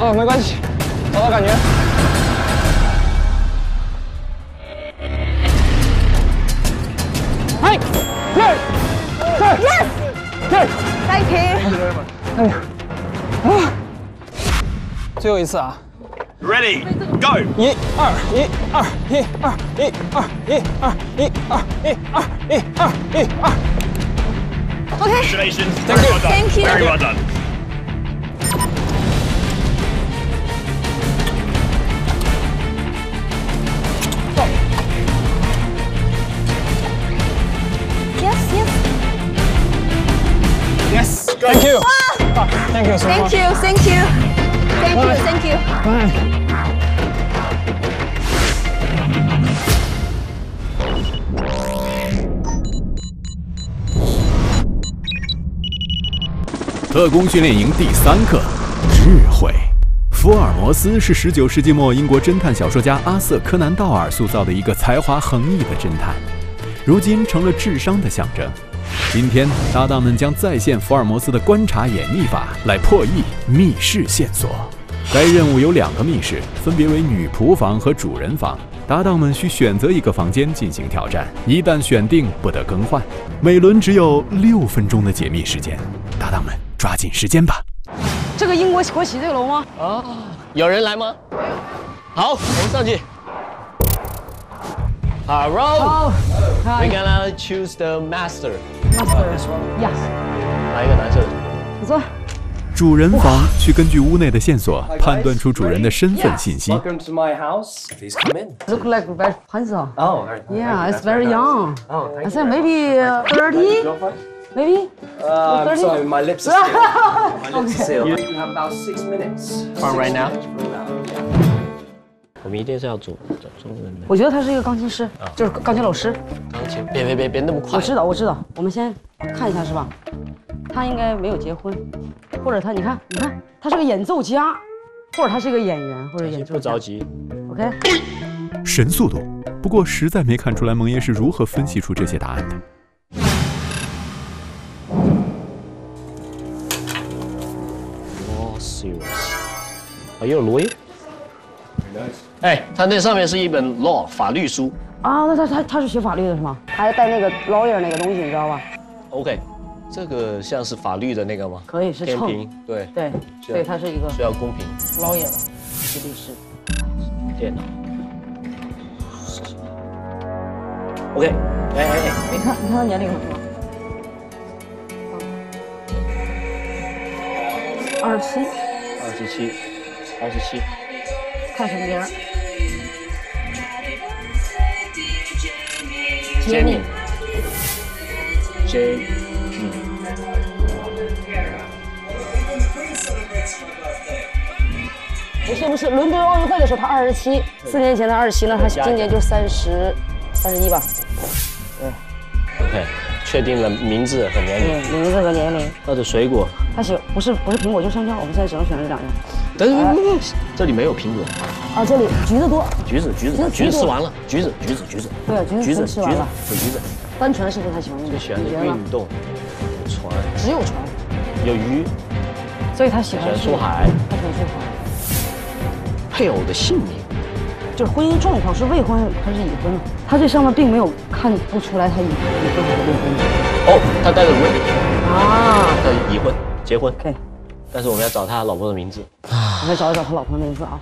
哦，没关系，找到感觉。哎，对，对 Yes，对，Thank you。哎呀，啊，最后一次啊！Ready, go! Okay. Congratulations. Thank Very you. well. Thank you. Very well done. Yes, yes. Yes. Thank you. Ah. Ah, thank you so thank much. Thank you. Thank you. Thank you, Bye. thank you. Bye. 特工训练营第三课：智慧。福尔摩斯是19世纪末英国侦探小说家阿瑟·柯南·道尔塑造的一个才华横溢的侦探，如今成了智商的象征。今天，搭档们将再现福尔摩斯的观察演绎法来破译密室线索。该任务有两个密室，分别为女仆房和主人房。搭档们需选择一个房间进行挑战，一旦选定，不得更换。每轮只有六分钟的解密时间，搭档们抓紧时间吧。这个英国国旗这个楼吗？啊，有人来吗？好，我们上去。Hello. Oh, hi. We're gonna choose the master. Master. Yes. 哪一个蓝色的？你坐。主人房去根据屋内的线索判断出主人的身份信息。Welcome to my house. Please come in. Look like very handsome. Oh. Yeah, it's very young. Oh, thank I said maybe thirty. Maybe? Uh, I'm sorry, my lips are sealed. My lips are sealed. Okay. You have about six minutes. From right now? 我们一定是要走走中人的。我觉得他是一个钢琴师，就是钢琴老师。钢琴，别别别别那么快。我知道，我知道。我们先看一下是吧？他应该没有结婚，或者他，你看，你看，他是个演奏家，或者他是个演员，或者演奏。不着急。OK。神速度，不过实在没看出来蒙爷是如何分析出这些答案的。Law serious. Are you a lawyer? 哎，他那上面是一本 law 法律书。啊，那他他他是学法律的是吗？他还带那个 lawyer 那个东西，你知道吧？OK，这个像是法律的那个吗？可以是秤天平，对对，需要所以它是一个需要公平。lawyer 是律师。电脑。OK，哎哎哎，你看，你看他年龄是吗？二十七，二十七，二十七。看什么名儿？杰米。J，嗯。不是不是，伦敦奥运会的时候他二十七，四年前他二十七那，他今年就三十，三十一吧。对 OK，确定了名字和年龄。名字和年龄。他的水果，他喜不是不是苹果就香蕉，我们现在只能选这两样。等等，这里没有苹果。啊，这里橘子多，橘子，橘子，橘子吃完了，橘子，橘子，橘子。对橘子橘子，吃完了橘子，橘子。单船是不是他喜欢的？最喜欢的运动，船，只有船，有鱼，所以他喜喜欢欢出海。他喜欢出海。配偶的姓名，就是婚姻状况是未婚还是已婚呢？他这上面并没有看不出来他已已婚还是未婚。哦，他带着 ring，啊，他已婚，结婚。OK，但是我们要找他老婆的名字。我们找一找他老婆的名字啊。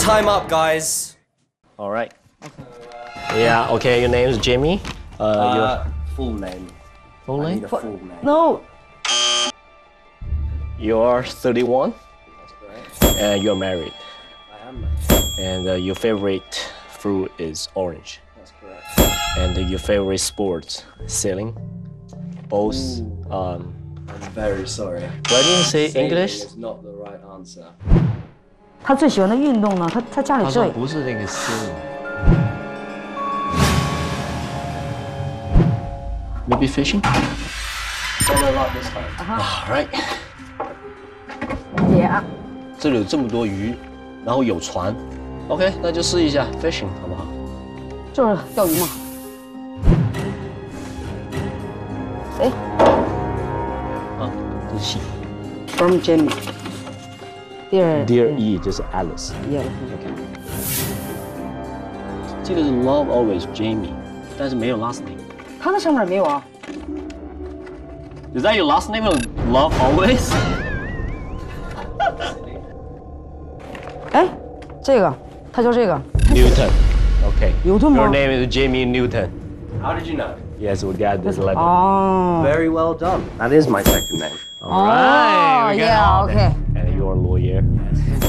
Time up, guys. All right. Yeah. Okay. Your name is Jamie. Uh, Uh, your full name. full I name. need a full name. No. You're 31 That's correct. and you're married. I am. married. And uh, your favorite fruit is orange. That's correct. And uh, your favorite sport, sailing. Both. Um, I'm very sorry. why didn't you say Sailing English? is not the right answer. 他最喜欢的运动呢？他他家里最不是那个 sailing. Maybe fishing. This time. All right. Yeah. 这里有这么多鱼，然后有船。OK，那就试一下 fishing 好不好？就是钓鱼嘛。谁啊，这是信。？From Jamie。Dear Dear E 就是 Alice。 Yeah。这个是 Love Always Jamie，但是没有 last name。他那上面没有啊。 Is that your last name? Love Always？哎，这个，他叫这个。 Newton。OK。牛顿吗 Your name is Jamie Newton. How did you know? Yes, we got this letter. 哦。 Very well done. That is my second name. All right. we got yeah, all that. okay. And you're a lawyer.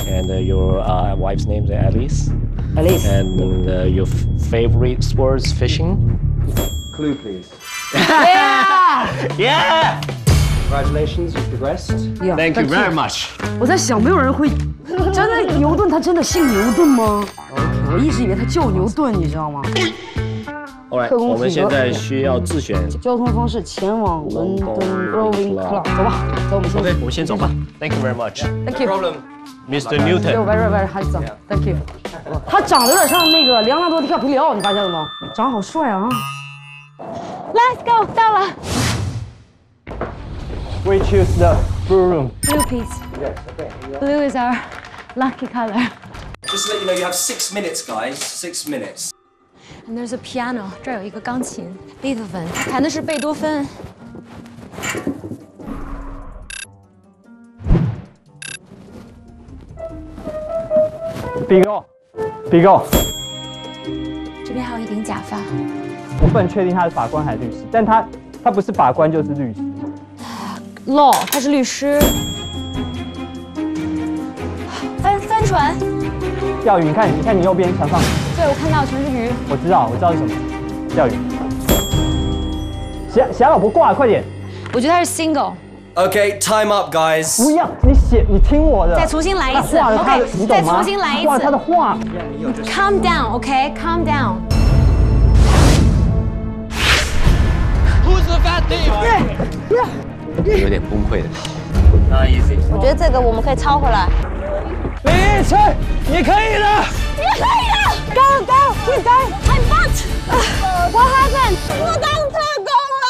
And uh, your uh, wife's name is Alice. Alice. And uh, your f- favorite sports fishing? Clue, please. Yeah! Yeah! Congratulations, you progressed. Yeah, Thank you thank very you. much. 我在想，没有人会真的牛顿，他真的姓牛顿吗？OK，我一直以为他叫牛顿，你知道吗？ Alright，特工我们现体格在需要自选。交通方式前往伦敦 Rowing Club，走吧，走，我们先 OK，我们先走吧。Thank you very much. Thank you. Problem. Mr. Yo, Newton. very very handsome. Thank you. 他长得有点像那个莱昂纳多·迪卡皮里奥，你发现了吗？长得好帅啊！ Let's go，到了。 We choose the blue room. Blue please. Blue is our lucky color. Just to let you know, you have six minutes, guys. Six minutes. And there's a piano，这儿有一个钢琴。贝多芬，他弹的是贝多芬。Big O，Big O，这边还有一顶假发。我不能确定他是法官还是律师，但他他不是法官就是律师。Law，他是律师。帆帆船，钓鱼，你看，你看你右边船上，对我看到全是鱼。我知道，我知道是什么，钓鱼。霞霞老婆挂了，快点！我觉得他是 single。Okay, time up, guys. 不要，你写，你听我的。再重新来一次 OK，你懂吗再重新来一次他画了他的画。Calm down，OK，calm down。Who's the fat thief? 有点崩溃的。那 easy。我觉得这个我们可以抄回来。李晨，你可以的。你可以的，Go go keep going I'm not What happened 我当特工了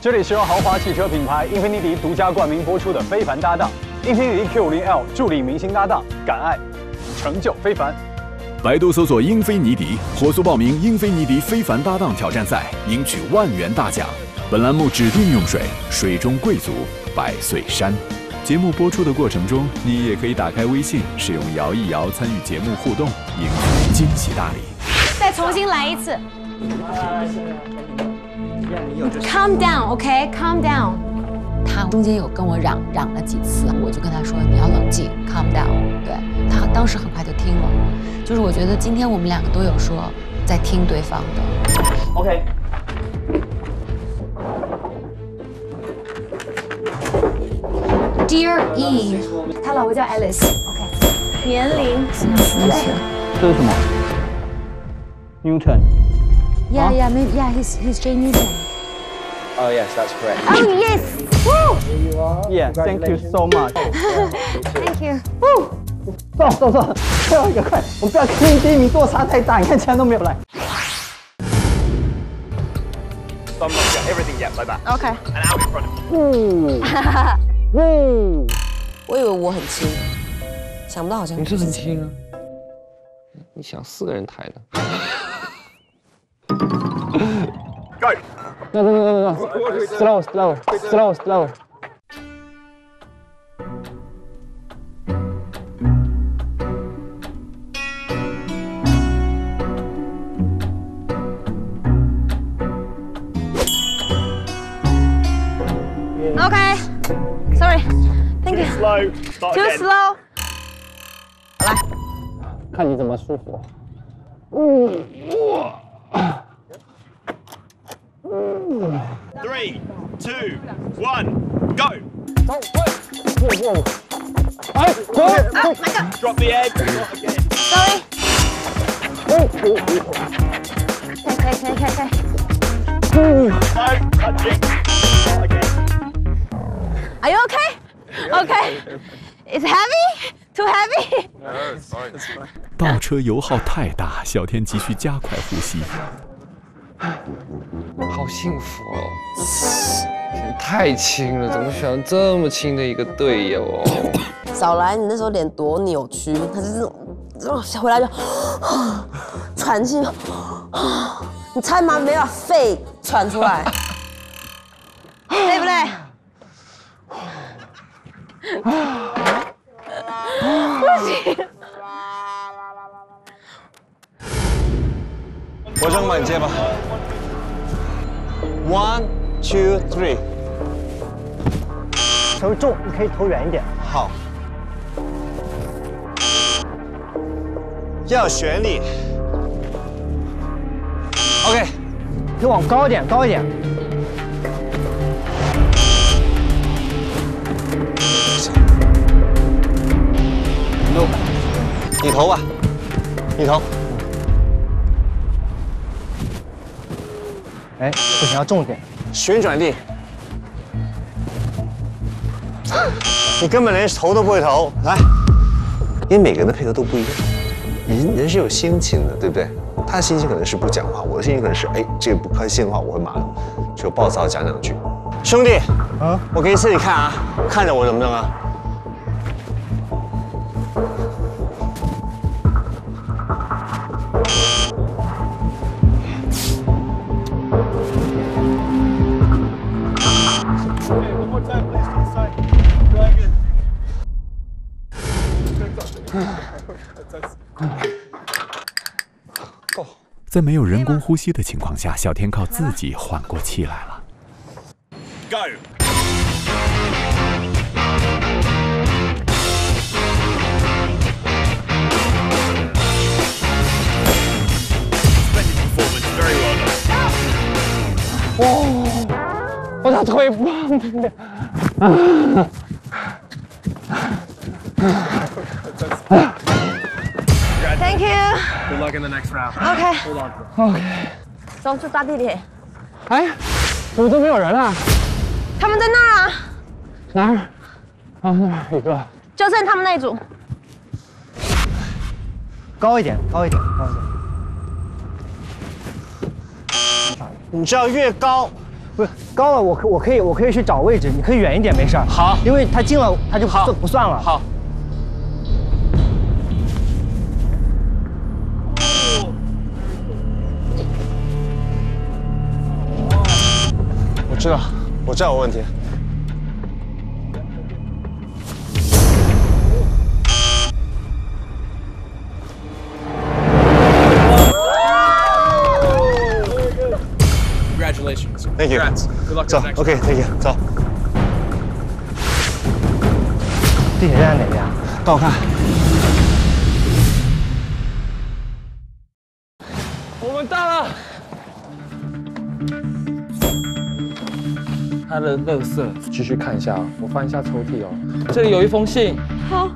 这里是由豪华汽车品牌英菲尼迪独家冠名播出的《非凡搭档》，英菲尼迪 Q 5 0 L 助力明星搭档，敢爱，成就非凡。百度搜索英菲尼迪，火速报名英菲尼迪非凡搭档挑战赛，赢取万元大奖。本栏目指定用水，水中贵族百岁山。节目播出的过程中，你也可以打开微信，使用摇一摇参与节目互动，赢取惊喜大礼。再重新来一次 Calm down，OK，calm down。他中间有跟我嚷嚷了几次，我就跟他说你要冷静，calm down。对他当时很快就听了，就是我觉得今天我们两个都有说在听对方的。OK。Dear E，他老婆叫 Alice。OK，年龄四十岁。这是什么？Newton。Yeah, yeah, maybe, yeah. He's he's Jay Newton. Oh yes, that's correct. Oh yes! Woo! Yeah, thank you so much. Thank you. 走走走，最后一个快，我们不要跟第一名落差太大，你看其他都没有来。 So I'm not got everything yet, like that. OK。 And out in front of me. 呜呜，我以为我很轻，想不到好像你是很轻啊，你想四个人抬的。 Go. No no no no no. Slow slow slow slow. Okay. Sorry. Thank you. Slow. Start Too slow. 看你怎么舒服。嗯，哇。Three, two, one, go. 哎，走。Drop the egg. Sorry. 可以可以可以可以可以。No, touching. Not again. Are you okay? Okay. It's heavy? Too heavy? 倒车油耗太大，小天急需加快呼吸。好幸福哦！太轻了，怎么选到这么轻的一个队友哦？少来，你那时候脸多扭曲，他就是这种回来就喘气，你猜吗？没把肺喘出来，累不对？不行。我扔吧，你接吧。One, two, three。球重，你可以投远一点。好。要有旋律。OK，可以往高一点，高一点。六，你投吧，你投。哎，不行，要重点。旋转地。你根本连投都不会投，来。因为每个人的配合都不一样，人人是有心情的，对不对？他的心情可能是不讲话，我的心情可能是，哎，这个不开心的话，我会马上就暴躁讲两句。兄弟，啊，我给你示你看啊，看着我怎么弄啊？在没有人工呼吸的情况下，小天靠自己缓过气来了。哇！我的腿断了！Good luck in the next round. OK Hold on. OK。走，去搭地铁。哎，怎么都没有人啊？他们在那儿啊，哪儿？啊，那儿有一个。就剩他们那一组。高一点，高一点，高一点。你知道越高，不是高了，我可我可以我可以去找位置，你可以远一点，没事儿。好，因为他进了，他就不算不算了。好。知道，我知道有问题。Congratulations. Thank you. Congrats. Good luck 走 the next，OK，Thank you，走。地铁站哪边啊？帮我看。他的垃圾，继续看一下哦，我翻一下抽屉哦。这里有一封信好，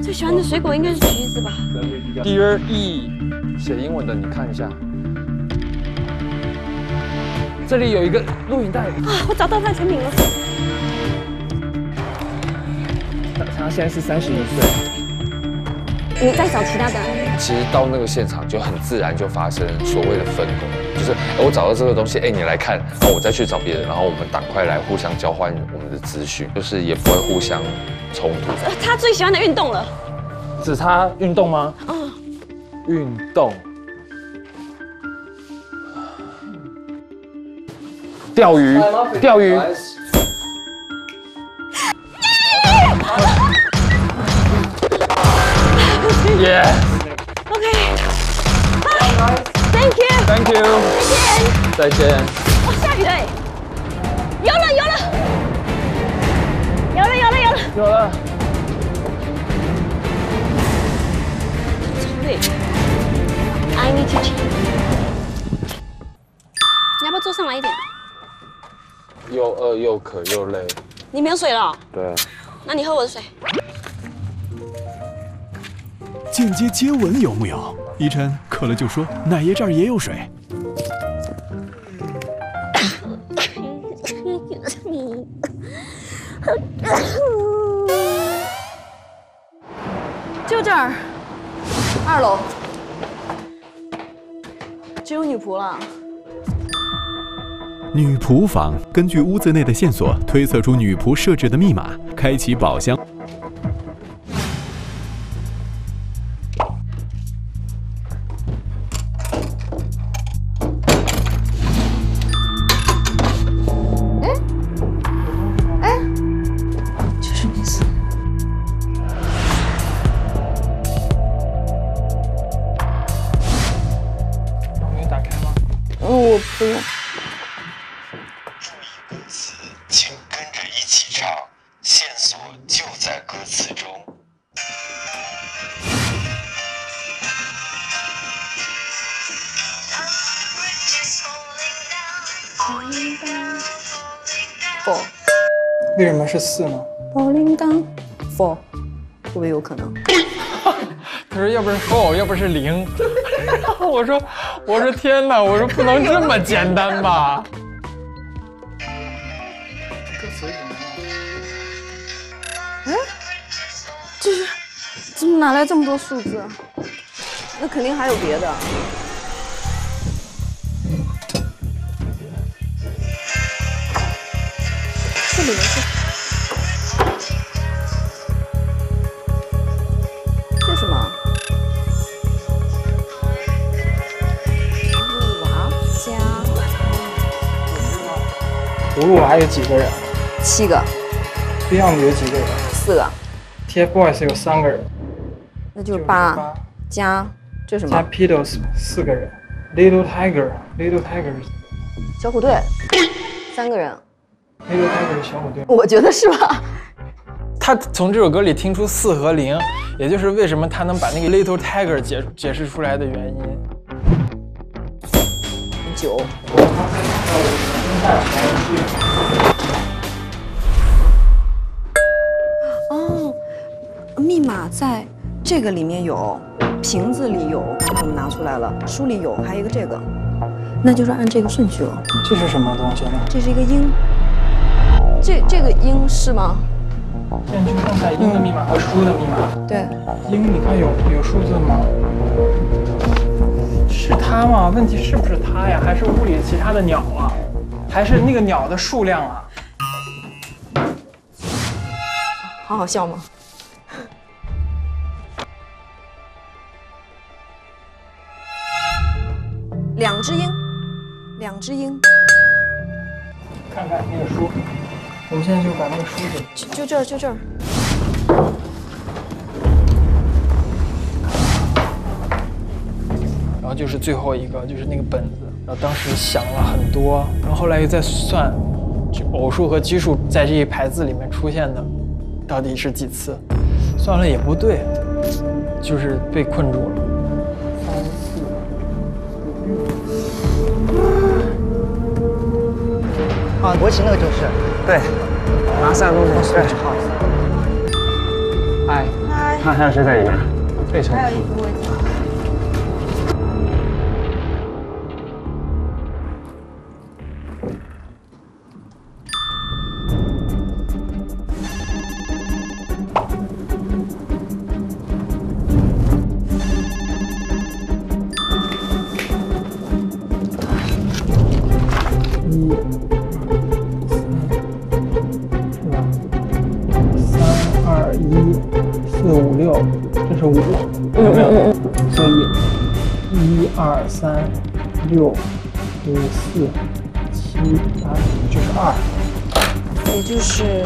最喜欢的水果应该是橘子吧？，Dear E，写英文的，你看一下。这里有一个录影带，啊，我找到他的产品了。他他现在是三十一岁。你再找其他的。其实到那个现场就很自然就发生所谓的分工，就是哎我找到这个东西，哎你来看，然后我再去找别人，然后我们赶快来互相交换我们的资讯，就是也不会互相冲突。呃他最喜欢的运动了。只差运动吗？嗯，运动，钓鱼，钓鱼。耶 Thank you。，Thank you，再见。哇，下雨了哎！有了有了，有了有了有了有了。对，I need to change。你要不要坐上来一点？又饿又渴又累。你没有水了，对，那你喝我的水。间接接吻有木有？依晨渴了就说，奶爷这儿也有水。就这儿，二楼，只有女仆了。女仆房根据屋子内的线索推测出女仆设置的密码，开启宝箱。我说天哪，我说不能这么简单吧？哎，这是怎么哪来这么多数字？那肯定还有别的。这里面是葫芦娃有几个人七个，？Beyond 有几个人四个，？TFBOYS 有三个人，那就是八加这是什加么？Beatles 四个人，Little Tiger，Little Tiger，小虎队，三个人，Little Tiger 是小虎队。我觉得是吧？他从这首歌里听出四和零，也就是为什么他能把那个 Little Tiger 解解释出来的原因。九。哦，密码在这个里面有，瓶子里有，刚才我们拿出来了，书里有，还有一个这个，那就是按这个顺序了。这是什么东西呢？这是一个鹰，这这个鹰是吗？现在就看看鹰的密码和书的密码。对，鹰，你看有有数字吗？是它吗？问题是不是它呀？还是屋里其他的鸟啊？还是那个鸟的数量啊？好好笑吗？两只鹰，两只鹰，看看那个书，我们现在就把那个书给就就这儿，就这儿。然后就是最后一个，就是那个本子。然后当时想了很多，然后后来又在算，就偶数和奇数在这一排字里面出现的到底是几次，算了也不对，就是被困住了。啊，国旗那个就是，对，拿三个东西，对，好。嗨，嗨，看还有谁在里面？这层。还有一个问题。四七八九，就是二。也就是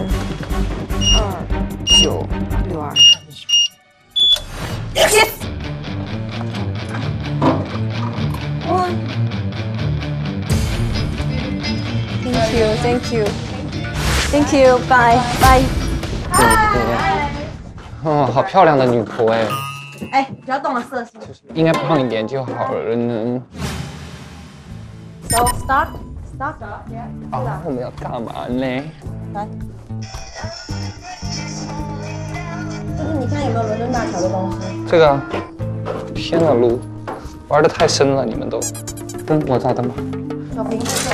二九六二。Yes. One. Thank you, thank you, thank you. Bye, bye. 哦，好漂亮的女仆哎，哎，不要动了，色系。应该胖一点就好了呢。So start, start. Yeah. 啊，我们要干嘛呢？来，就是你看有没有伦敦大桥的东西？这个啊，天呐，路玩的太深了，你们都。灯，我照灯吧。小瓶子。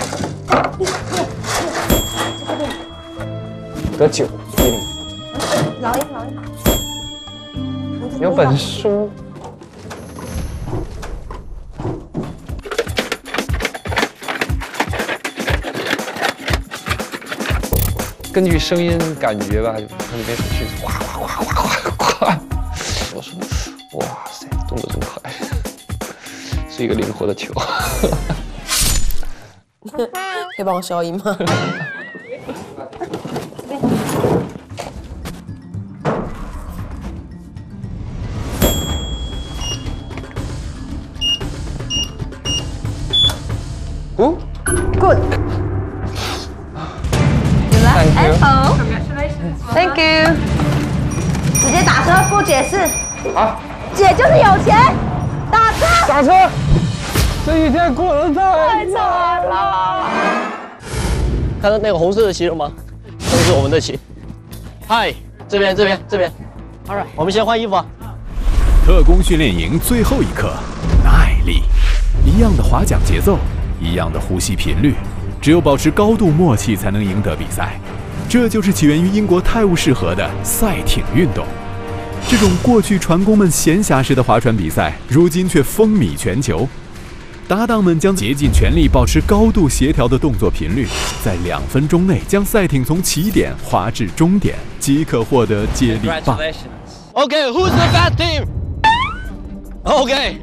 得九，一零。老爷，老爷。有本书。根据声音感觉吧，它里面手去哗哗哗哗哗哗。我说，哇塞，动得真快，是一个灵活的球。可以帮我消音吗？嗯，Good。有了 Thank you Apple。Thank you。直接打车不解释。好。姐就是有钱，打车。打车。这一天过得太惨了。看到那个红色的旗了吗？这是我们的旗。嗨，这边这边这边。a l right，，我们先换衣服啊。特工训练营最后一课，耐力。一样的划桨节奏，一样的呼吸频率，只有保持高度默契，才能赢得比赛。这就是起源于英国泰晤士河的赛艇运动。这种过去船工们闲暇时的划船比赛，如今却风靡全球。搭档们将竭尽全力保持高度协调的动作频率，在两分钟内将赛艇从起点划至终点，即可获得接力棒。Okay, who's the best team? Okay,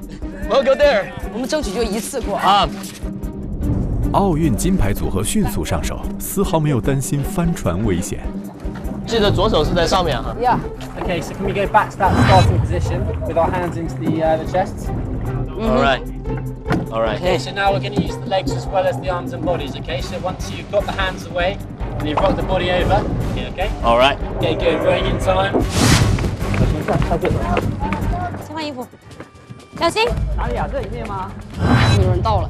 we'll go there. 我们争取就一次过啊。奥运金牌组合迅速上手，丝毫没有担心翻船危险。记得左手是在上面哈。Yeah. Okay, so can we go back to that starting position with our hands into the uh, the chests? All right. All right. Okay, so now we're going to use the legs as well as the arms and bodies. Okay, so once you've got the hands away, and you've rocked the body over. Okay, okay. All right. Okay, good. Rowing in time. 先换衣服，小心。哪里啊？这里面吗？有人到了。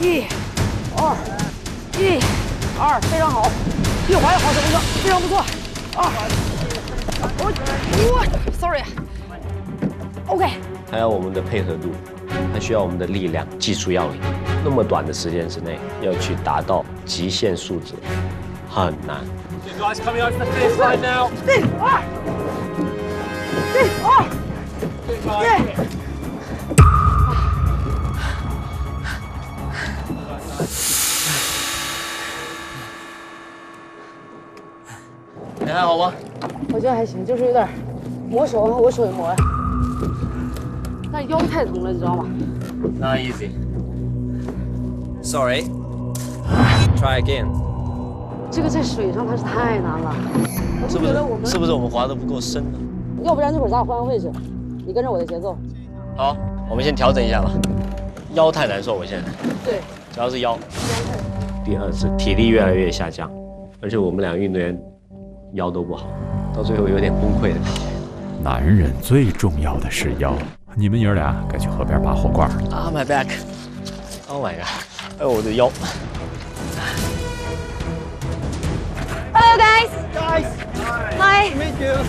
一、二、一、二，非常好，一滑越好，小朋友，非常不错。二，我我，sorry。OK。还有我们的配合度，还需要我们的力量、技术要领。那么短的时间之内，要去达到极限数值，很难。You guys coming over to the finish line now. 第二，一二你还好吗？我觉得还行，就是有点磨手，我手也磨呀，但腰太疼了，你知道吗？Not easy. Sorry. Try again. 这个在水上它是太难了，我是不是就觉得我？们是不是我们滑的不够深呢？要不然这会儿咱俩换个位置，你跟着我的节奏。好，我们先调整一下吧。腰太难受，我现在对，主要是腰。第二次体力越来越下降，而且我们俩运动员腰都不好，到最后有点崩溃的感觉。男人最重要的是腰，你们爷儿俩该去河边拔火罐了。啊、m y back. Oh my god！哎，我的腰。Hello guys. Guys. Hi. Meet you.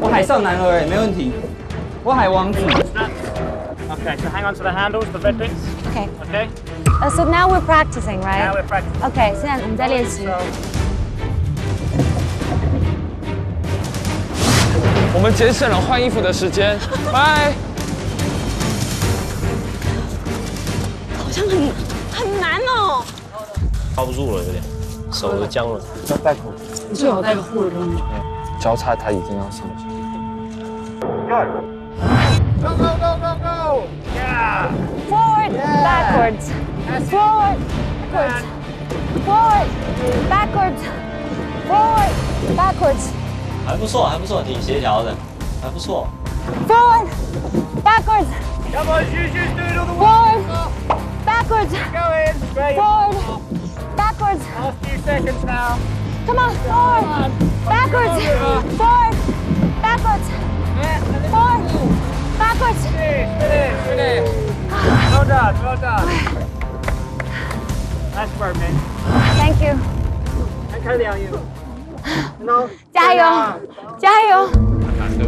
我海上男儿哎，没问题。我海王子。Okay, so hang on to the handles, the red bits. Okay. Okay. Uh, so now we're practicing, right? Now we're practicing. Okay, 现在我们在练习。我们节省了换衣服的时间，拜。好像很很难哦。靠不住了，有点手都僵了。要戴口罩你最好戴个护耳罩。交叉他已经要上去。Go go go go go! Yeah. Forward, backwards. Forward, backwards. Forward, backwards. Forward, backwards. 还不错，还不错，挺协调的，还不错。Forward, backwards. Come on, you just do it all the way. Forward, backwards. Go in. great. Forward, backwards. Last few seconds now. Come on, forward, backwards. Forward, backwards. Forward, backwards. Finish, finish, Well done, well done. Nice work, man. Thank you. 很可怜 you. No. 加油，加油。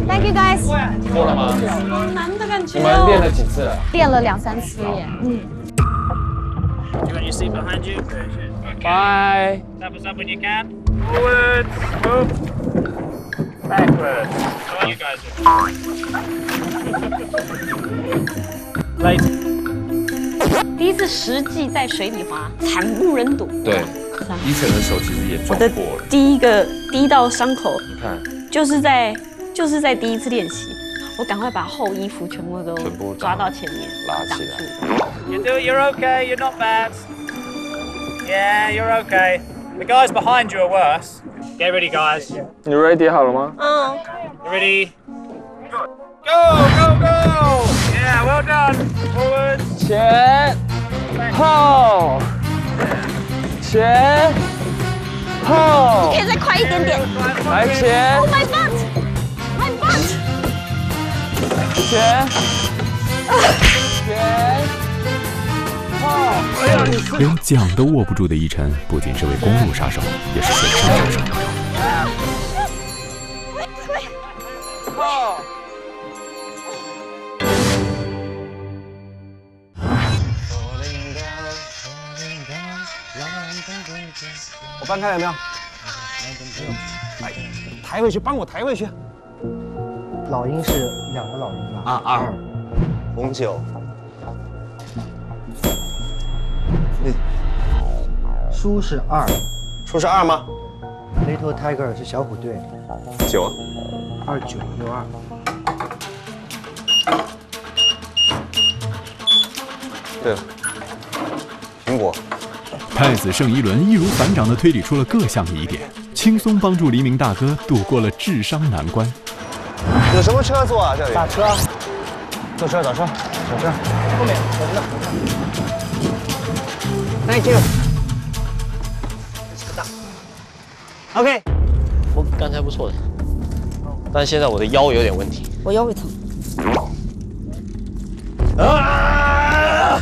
Thank you guys. 够了吗？好难的感觉你们练了哦。几次了？练了两三次耶。嗯。You seat behind you. Bye. Tap us up when you can. Forwards. Move. Backwards. Come on, you guys. Late. 第一次实际在水里滑，惨不忍睹。对是啊，依晨的手其实也我的撞破了，第一个第一道伤口你看就是在就是在第一次练习，我赶快把厚衣服全部都全部抓到前面拉起来。You do. You're okay. You're not bad. Yeah, you're okay. The guys behind you are worse. Get ready, guys. 你 ready 好了吗？嗯。You ready? Go, go, go! Yeah, well done. Forward. 前后前后可以再快一点点。来前 Oh my butt! My butt! 前前后。连桨都握不住的一晨，不仅是位公路杀手，也是水上杀手。后。我搬开了没有？哎，抬回去，帮我抬回去。老鹰是两个老鹰吧？啊，二，红酒。书是二，书是二吗？Little Tiger 是小虎队，九啊。二九六二。对了，苹果。太子盛一伦易如反掌地推理出了各项疑点，轻松帮助黎明大哥度过了智商难关。有什么车坐啊？这里？打车。坐车，打车，打车。后面，我知道。Thank you。OK，我刚才不错的，但现在我的腰有点问题。我腰会疼。啊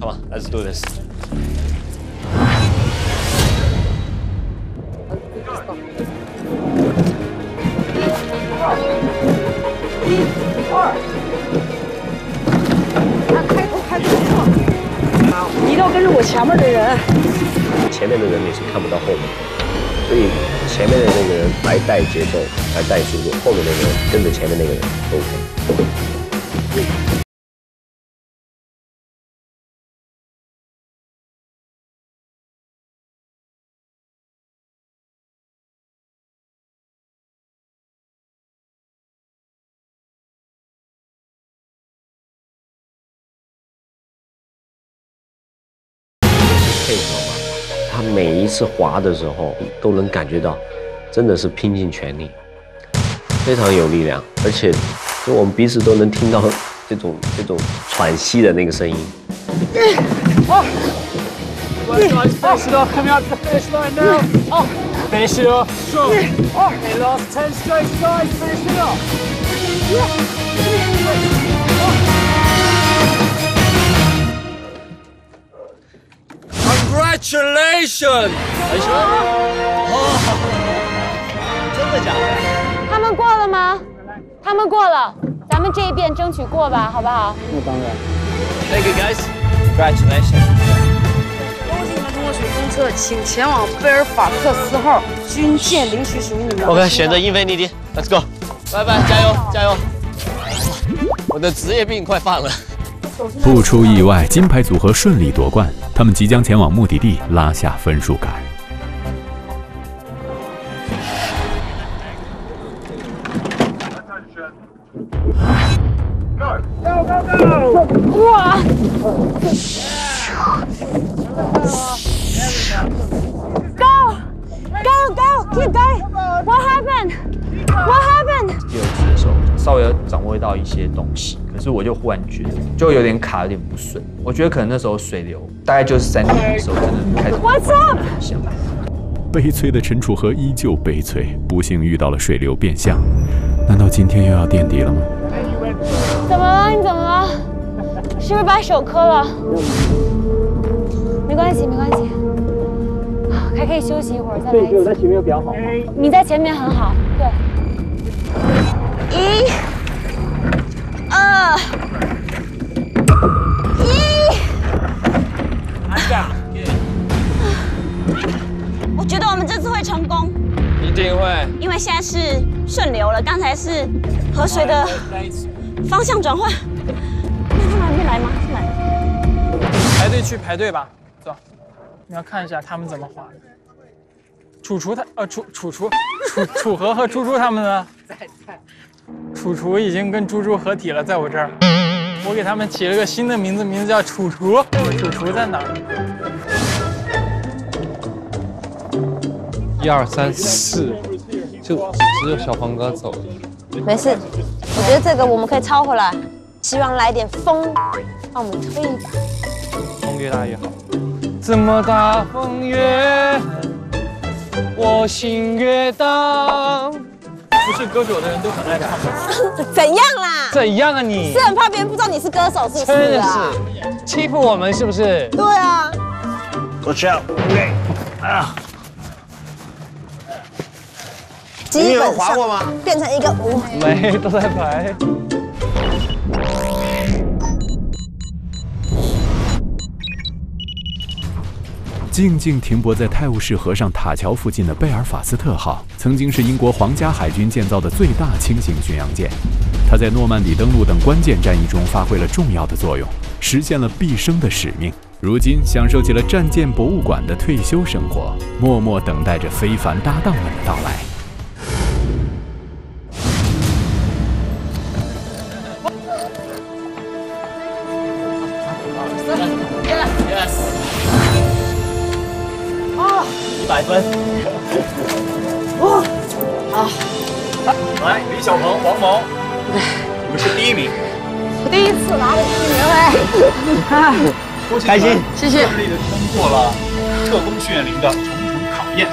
！Come on, let's do this. 二，他开头开的不错，你一定要跟着我前面的人。前面的人你是看不到后面，所以前面的那个人来带节奏，来带速度，后面那个人跟着前面那个人都 OK。每一次滑的时候都能感觉到，真的是拼尽全力，非常有力量，而且就我们彼此都能听到这种这种喘息的那个声音。Well, guys, finish it off. Coming up to the finish line now. Oh, finish it off. Strong. Okay, last 10 strokes, guys. Finish it off. Congratulations！很喜欢哦，真的假的？他们过了吗？他们过了，咱们这一遍争取过吧，好不好？那当然。Thank you guys. Congratulations. 恭喜你们通过水公测，请前往贝尔法克斯号军舰领取属于你们的 OK，选择英菲尼迪，Let's go，拜拜，加油加油！我的职业病快犯了。不出意外，金牌组合顺利夺冠，他们即将前往目的地拉下分数杆。我觉得可能那时候水流大概就是三点的时候，真的开始 What's up? 变相。悲催的陈楚河依旧悲催，不幸遇到了水流变相。难道今天又要垫底了吗？怎么了？你怎么了？是不是把手磕了？没关系，没关系，还可以休息一会儿，再来一次。前面比较好。你在前面很好，对。一、现在是顺流了，刚才是河水的方向转换。那他们还没来吗？是来了。Head 队去排队吧，走，你要看一下他们怎么滑。楚楚他呃楚楚楚楚楚河和猪猪他们呢？在在。楚楚已经跟猪猪合体了，在我这儿。我给他们起了个新的名字，名字叫楚楚。楚楚在哪儿？一二三四，就只有小黄哥走了。没事，我觉得这个我们可以抄回来。希望来点风，让我们推一把。风越大越好。这么大风越，我心越荡。不是歌手的人都很爱唱歌。怎样啦？怎样啊你？是很怕别人不知道你是歌手，是不是啊？真的是欺负我们是不是？对啊。Watch out！啊！基你有本上滑过吗？变成一个舞。没，都在排。静静停泊在泰晤士河上塔桥附近的贝尔法斯特号，曾经是英国皇家海军建造的最大轻型巡洋舰。它在诺曼底登陆等关键战役中发挥了重要的作用，实现了毕生的使命。如今享受起了战舰博物馆的退休生活，默默等待着非凡搭档们的到来。李小鹏、王蒙，你们是第一名。我第一次拿了第一名哎！恭 喜开心谢谢顺利的通过了特工训练营的重重考验。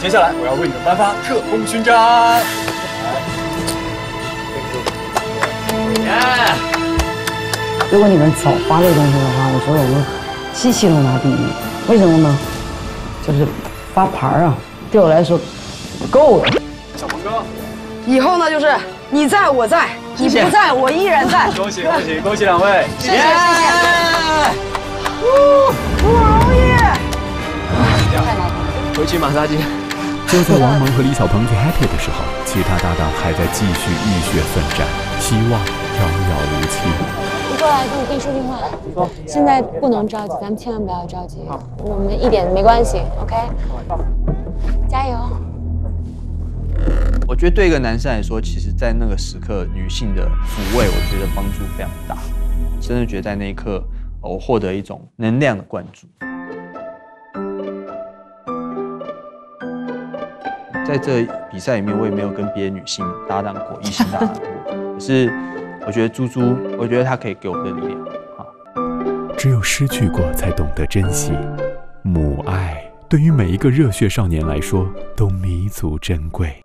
接下来我要为你们颁发特工勋章。耶！如果你们早发这个东西的话，我觉得我们七期都拿第一。为什么呢？就是发牌啊，对我来说够了。小鹏哥，以后呢，就是你在我在，你不在我依然在。恭喜恭喜恭喜两位！谢谢谢谢。呜，不容易。回去马杀鸡。就在王蒙和李小鹏 get happy 的时候，其他搭档还在继续浴血奋战，希望遥遥无期。你过来，跟我跟你说句话。说现在不能着急，咱们千万不要着急。我们一点没关系，OK？加油！我觉得对一个男生来说，其实，在那个时刻，女性的抚慰，我觉得帮助非常大。真的觉得在那一刻，我获得一种能量的灌注。在这比赛里面，我也没有跟别的女性搭档过，异性搭档过。可是，我觉得猪猪，我觉得她可以给我的力量。只有失去过，才懂得珍惜。母爱对于每一个热血少年来说，都弥足珍贵。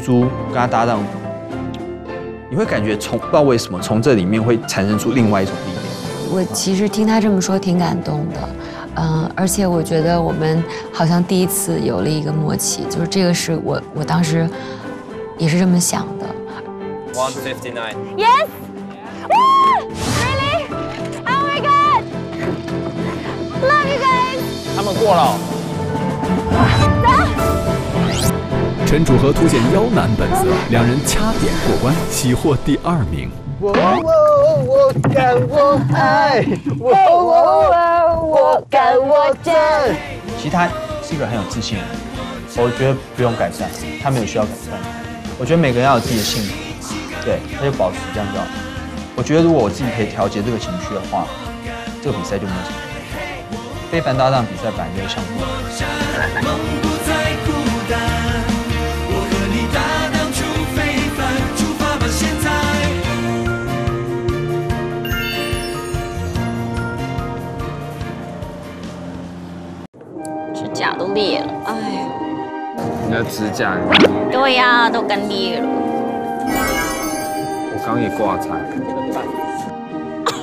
猪猪跟他搭档，你会感觉从不知道为什么从这里面会产生出另外一种力量。我其实听他这么说挺感动的，嗯，而且我觉得我们好像第一次有了一个默契，就是这个是我我当时也是这么想的。One fifty nine. Yes. Woo! Really? Oh my god! Love you guys. 他们过了。陈楚河凸显妖男本色，两人掐点过关，喜获第二名。我我我敢我爱，我我我敢我真。其他是一个很有自信的人，我觉得不用改善，他没有需要改善。我觉得每个人要有自己的性格，对，他就保持这样就好。我觉得如果我自己可以调节这个情绪的话，这个比赛就没有什么。非凡搭档比赛本来就是相互裂了。哎，你的指甲，对呀，都干裂了。我刚也挂彩。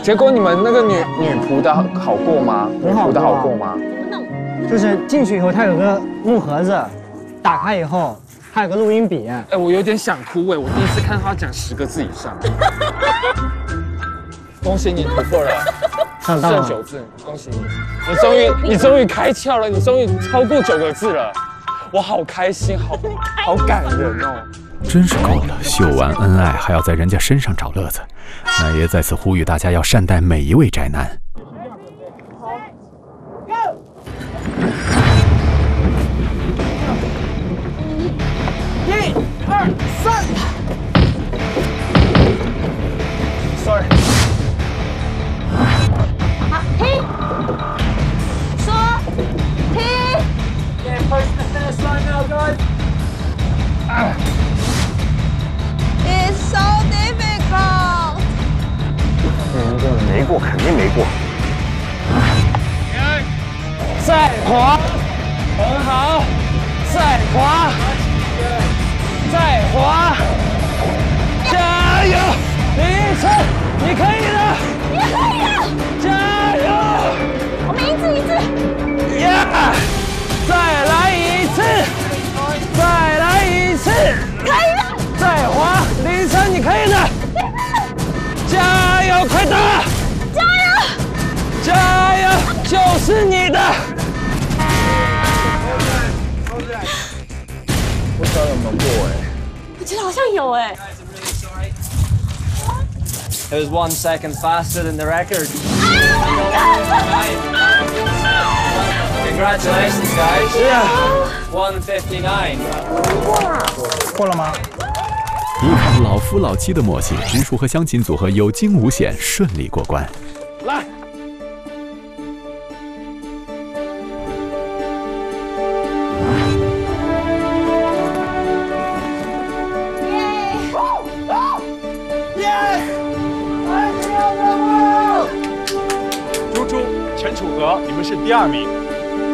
结果你们那个女女仆的好过吗？女很好仆的好过吗？就是进去以后，它有个木盒子，打开以后，它有个录音笔。哎，我有点想哭哎！我第一次看他讲十个字以上。恭喜你突破了上当了剩九字，恭喜你！你终于 你终于开窍了，你终于超过九个字了，我好开心，好 好感人哦！真是够了，秀完恩爱还要在人家身上找乐子。奶爷再次呼吁大家要善待每一位宅男。一二三。It's so difficult。没过，肯定没过。再滑，很好，再滑，再滑，加油，李晨，你可以的，你可以的，加油！我们一次一次。呀！再来可以的，加油，快打！加油！加油，就是你的！不知道有没有过哎。我觉得好像有哎。 It was one second faster than the record. Congratulations, guys. Yeah. 159. 过了吗？ 依靠老夫老妻的默契，直树和湘琴组合有惊无险，顺利过关。来。猪猪、陈楚河，你们是第二名，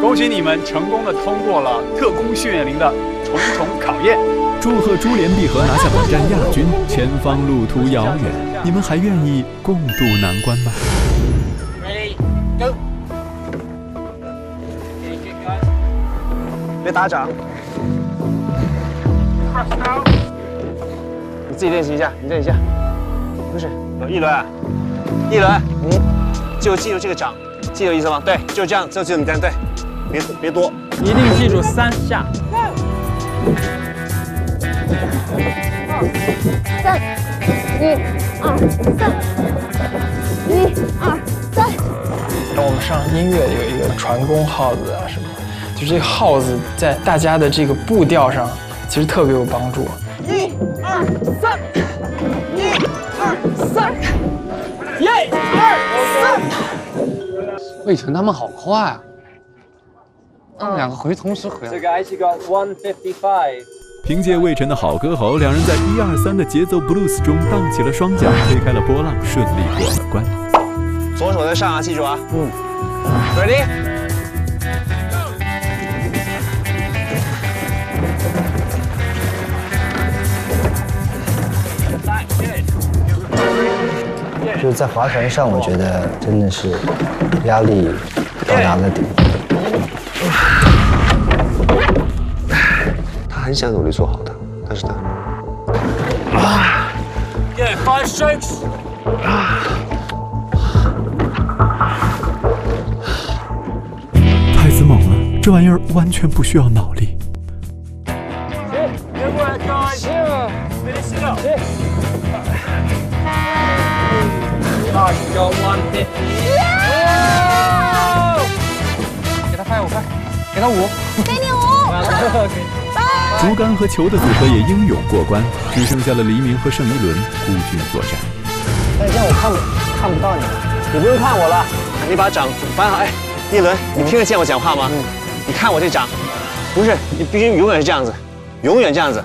恭喜你们成功的通过了特工训练营的重重考验。祝贺珠联璧合拿下本站亚军，前方路途遥远，你们还愿意共度难关吗？Ready, go. 别打掌，你自己练习一下，你练一下。不是，一轮，一轮，你就记住这个掌，记住意思吗？对，就这样，就记住你干对，别别多。一定记住三下。三，一，二，三，一，二，三。然后我们上音乐有一个传功号子啊什么，就这个号子在大家的这个步调上其实特别有帮助。一二三，一二三，一二三。魏晨他们好快啊！他们两个回同时回来。So guys, you got 155. 凭借魏晨的好歌喉，两人在一二三的节奏 blues 中荡起了双桨，推开了波浪，顺利过了关。左手在上啊，记住啊。嗯。Ready？就是在划船上，我觉得真的是压力到达了顶。很想努力做好的但是他啊 five shakes 太子猛了这玩意儿完全不需要脑力。别过来给他拍五块给他五。给你五。竹竿和球的组合也英勇过关，只剩下了黎明和盛一伦孤军作战。哎，这样我看不看不到你了，你不用看我了，你把掌翻好。哎，一伦，你听得见我讲话吗？你看我这掌，不是，你必须永远是这样子，永远这样子。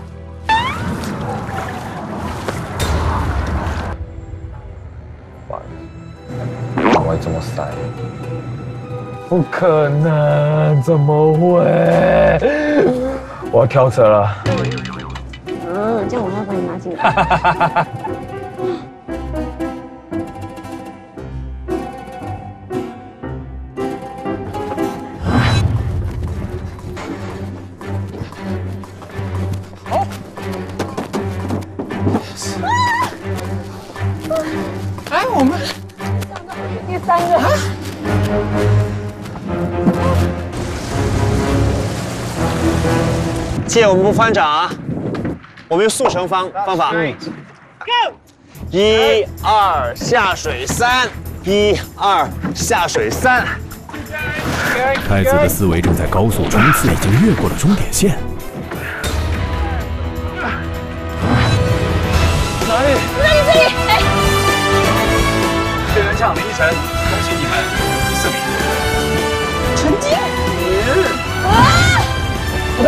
这么塞，不可能，怎么会？我要跳车了。嗯，这样我还要把你拉进来。我们不翻掌啊！我们用速成方方法。Go，一二下水三，一二下水三。太子的思维正在高速冲刺，已经越过了终点线。哪里？这里这里，哎，谢元畅、林依晨，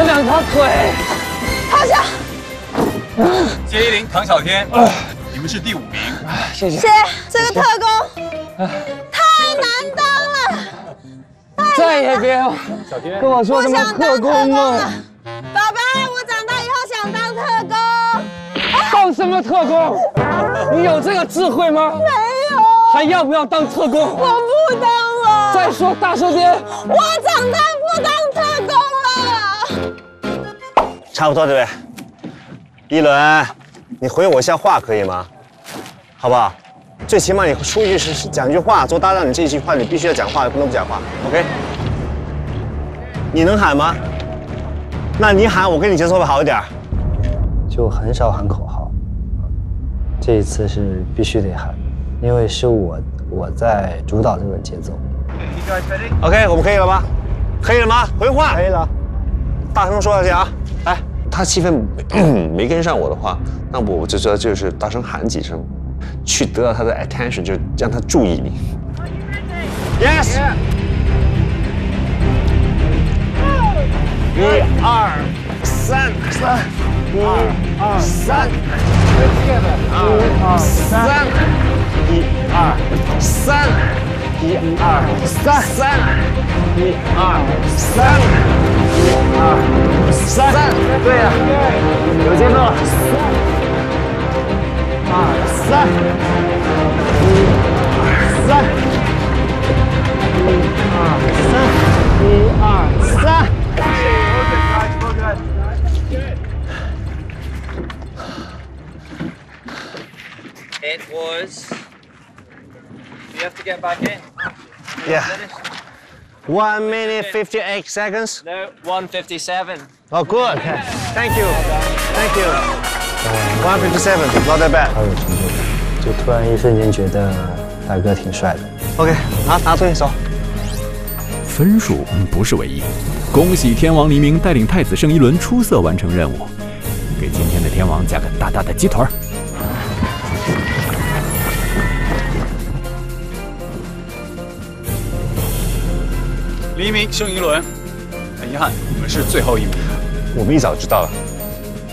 两条腿，好像谢依霖、唐小天，你们是第五名。谢谢这个特工，太难当了。再也别小天跟我说什么特工了，宝贝，我长大以后想当特工。当什么特工？你有这个智慧吗？没有。还要不要当特工？我不当了。再说大声点。我长大差不多对不对？一轮，你回我一下话可以吗？好不好？最起码你出去是讲句话，做搭档，你这一句话你必须要讲话，不能不讲话。OK？你能喊吗？那你喊，我跟你节奏会好一点。就很少喊口号，这一次是必须得喊，因为是我我在主导这个节奏。OK，我们可以了吗？可以了吗？回话。可以了。大声说下去啊！来，他气氛 没跟上我的话，那我就知道就是大声喊几声，去得到他的 attention，就让他注意你。Yes。一二三三，一二三，二三，一二三，一二三三，一二三，一二三，对呀，有节奏了。二三，一 One minute fifty-eight seconds. No, 157. Oh, good. Thank you. Thank you. One fifty-seven, not that bad. 好有成就感，就突然一瞬间觉得大哥挺帅的。OK，拿拿东西走。分数嗯不是唯一。恭喜天王黎明带领太子圣一轮出色完成任务，给今天的天王加个大大的鸡腿儿。黎明、盛一伦，很遗憾，你们是最后一名。我们一早知道了。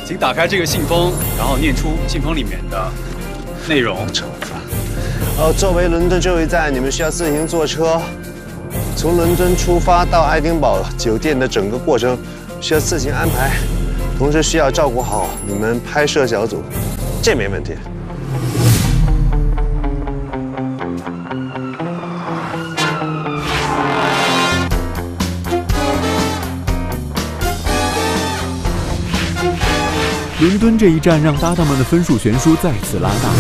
请打开这个信封，然后念出信封里面的内容。惩罚呃，作为伦敦这一站，你们需要自行坐车，从伦敦出发到爱丁堡酒店的整个过程需要自行安排，同时需要照顾好你们拍摄小组，这没问题。伦敦这一站让搭档们的分数悬殊再次拉大，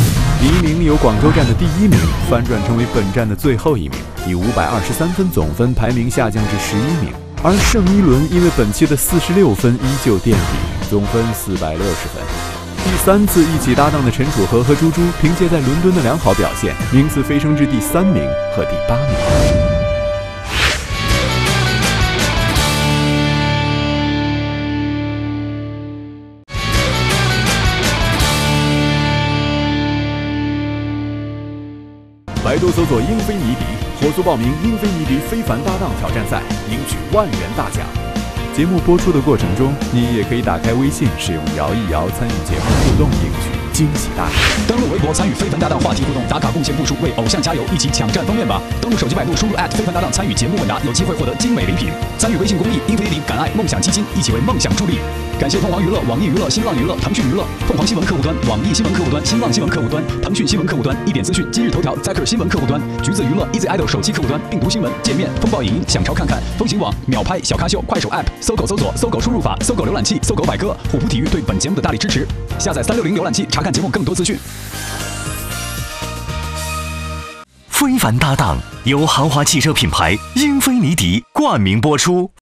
黎明由广州站的第一名翻转成为本站的最后一名，以五百二十三分总分排名下降至十一名。而盛一伦因为本期的四十六分依旧垫底，总分四百六十分。第三次一起搭档的陈楚河和猪猪，凭借在伦敦的良好表现，名次飞升至第三名和第八名。百度搜索“英菲尼迪”，火速报名“英菲尼迪非凡搭档挑战赛”，赢取万元大奖。节目播出的过程中，你也可以打开微信，使用“摇一摇”参与节目互动，赢取惊喜大。登录微博参与非凡搭档话题互动，打卡贡献步数，为偶像加油，一起抢占封面吧！登录手机百度，输入非凡搭档参与节目问答，有机会获得精美礼品。参与微信公益英菲尼迪感爱梦想基金，一起为梦想助力。感谢凤凰娱乐、网易娱乐、新浪娱乐、腾讯娱乐、凤凰新闻客户端、网易新闻客户端、新浪新闻客户端、腾讯新闻客户端、一点资讯、今日头条、Zaker 新闻客户端、橘子娱乐、Easy Idol 手机客户端、病毒新闻、界面、风暴影音、想潮看看、风行网、秒拍、小咖秀、快手 App、搜狗搜索、搜狗输入法、搜狗浏览器、搜狗百科、虎扑体育对本节目的大力支持。下载三六零浏览器查看节目更多资讯。非凡搭档由豪华汽车品牌英菲尼迪冠名播出。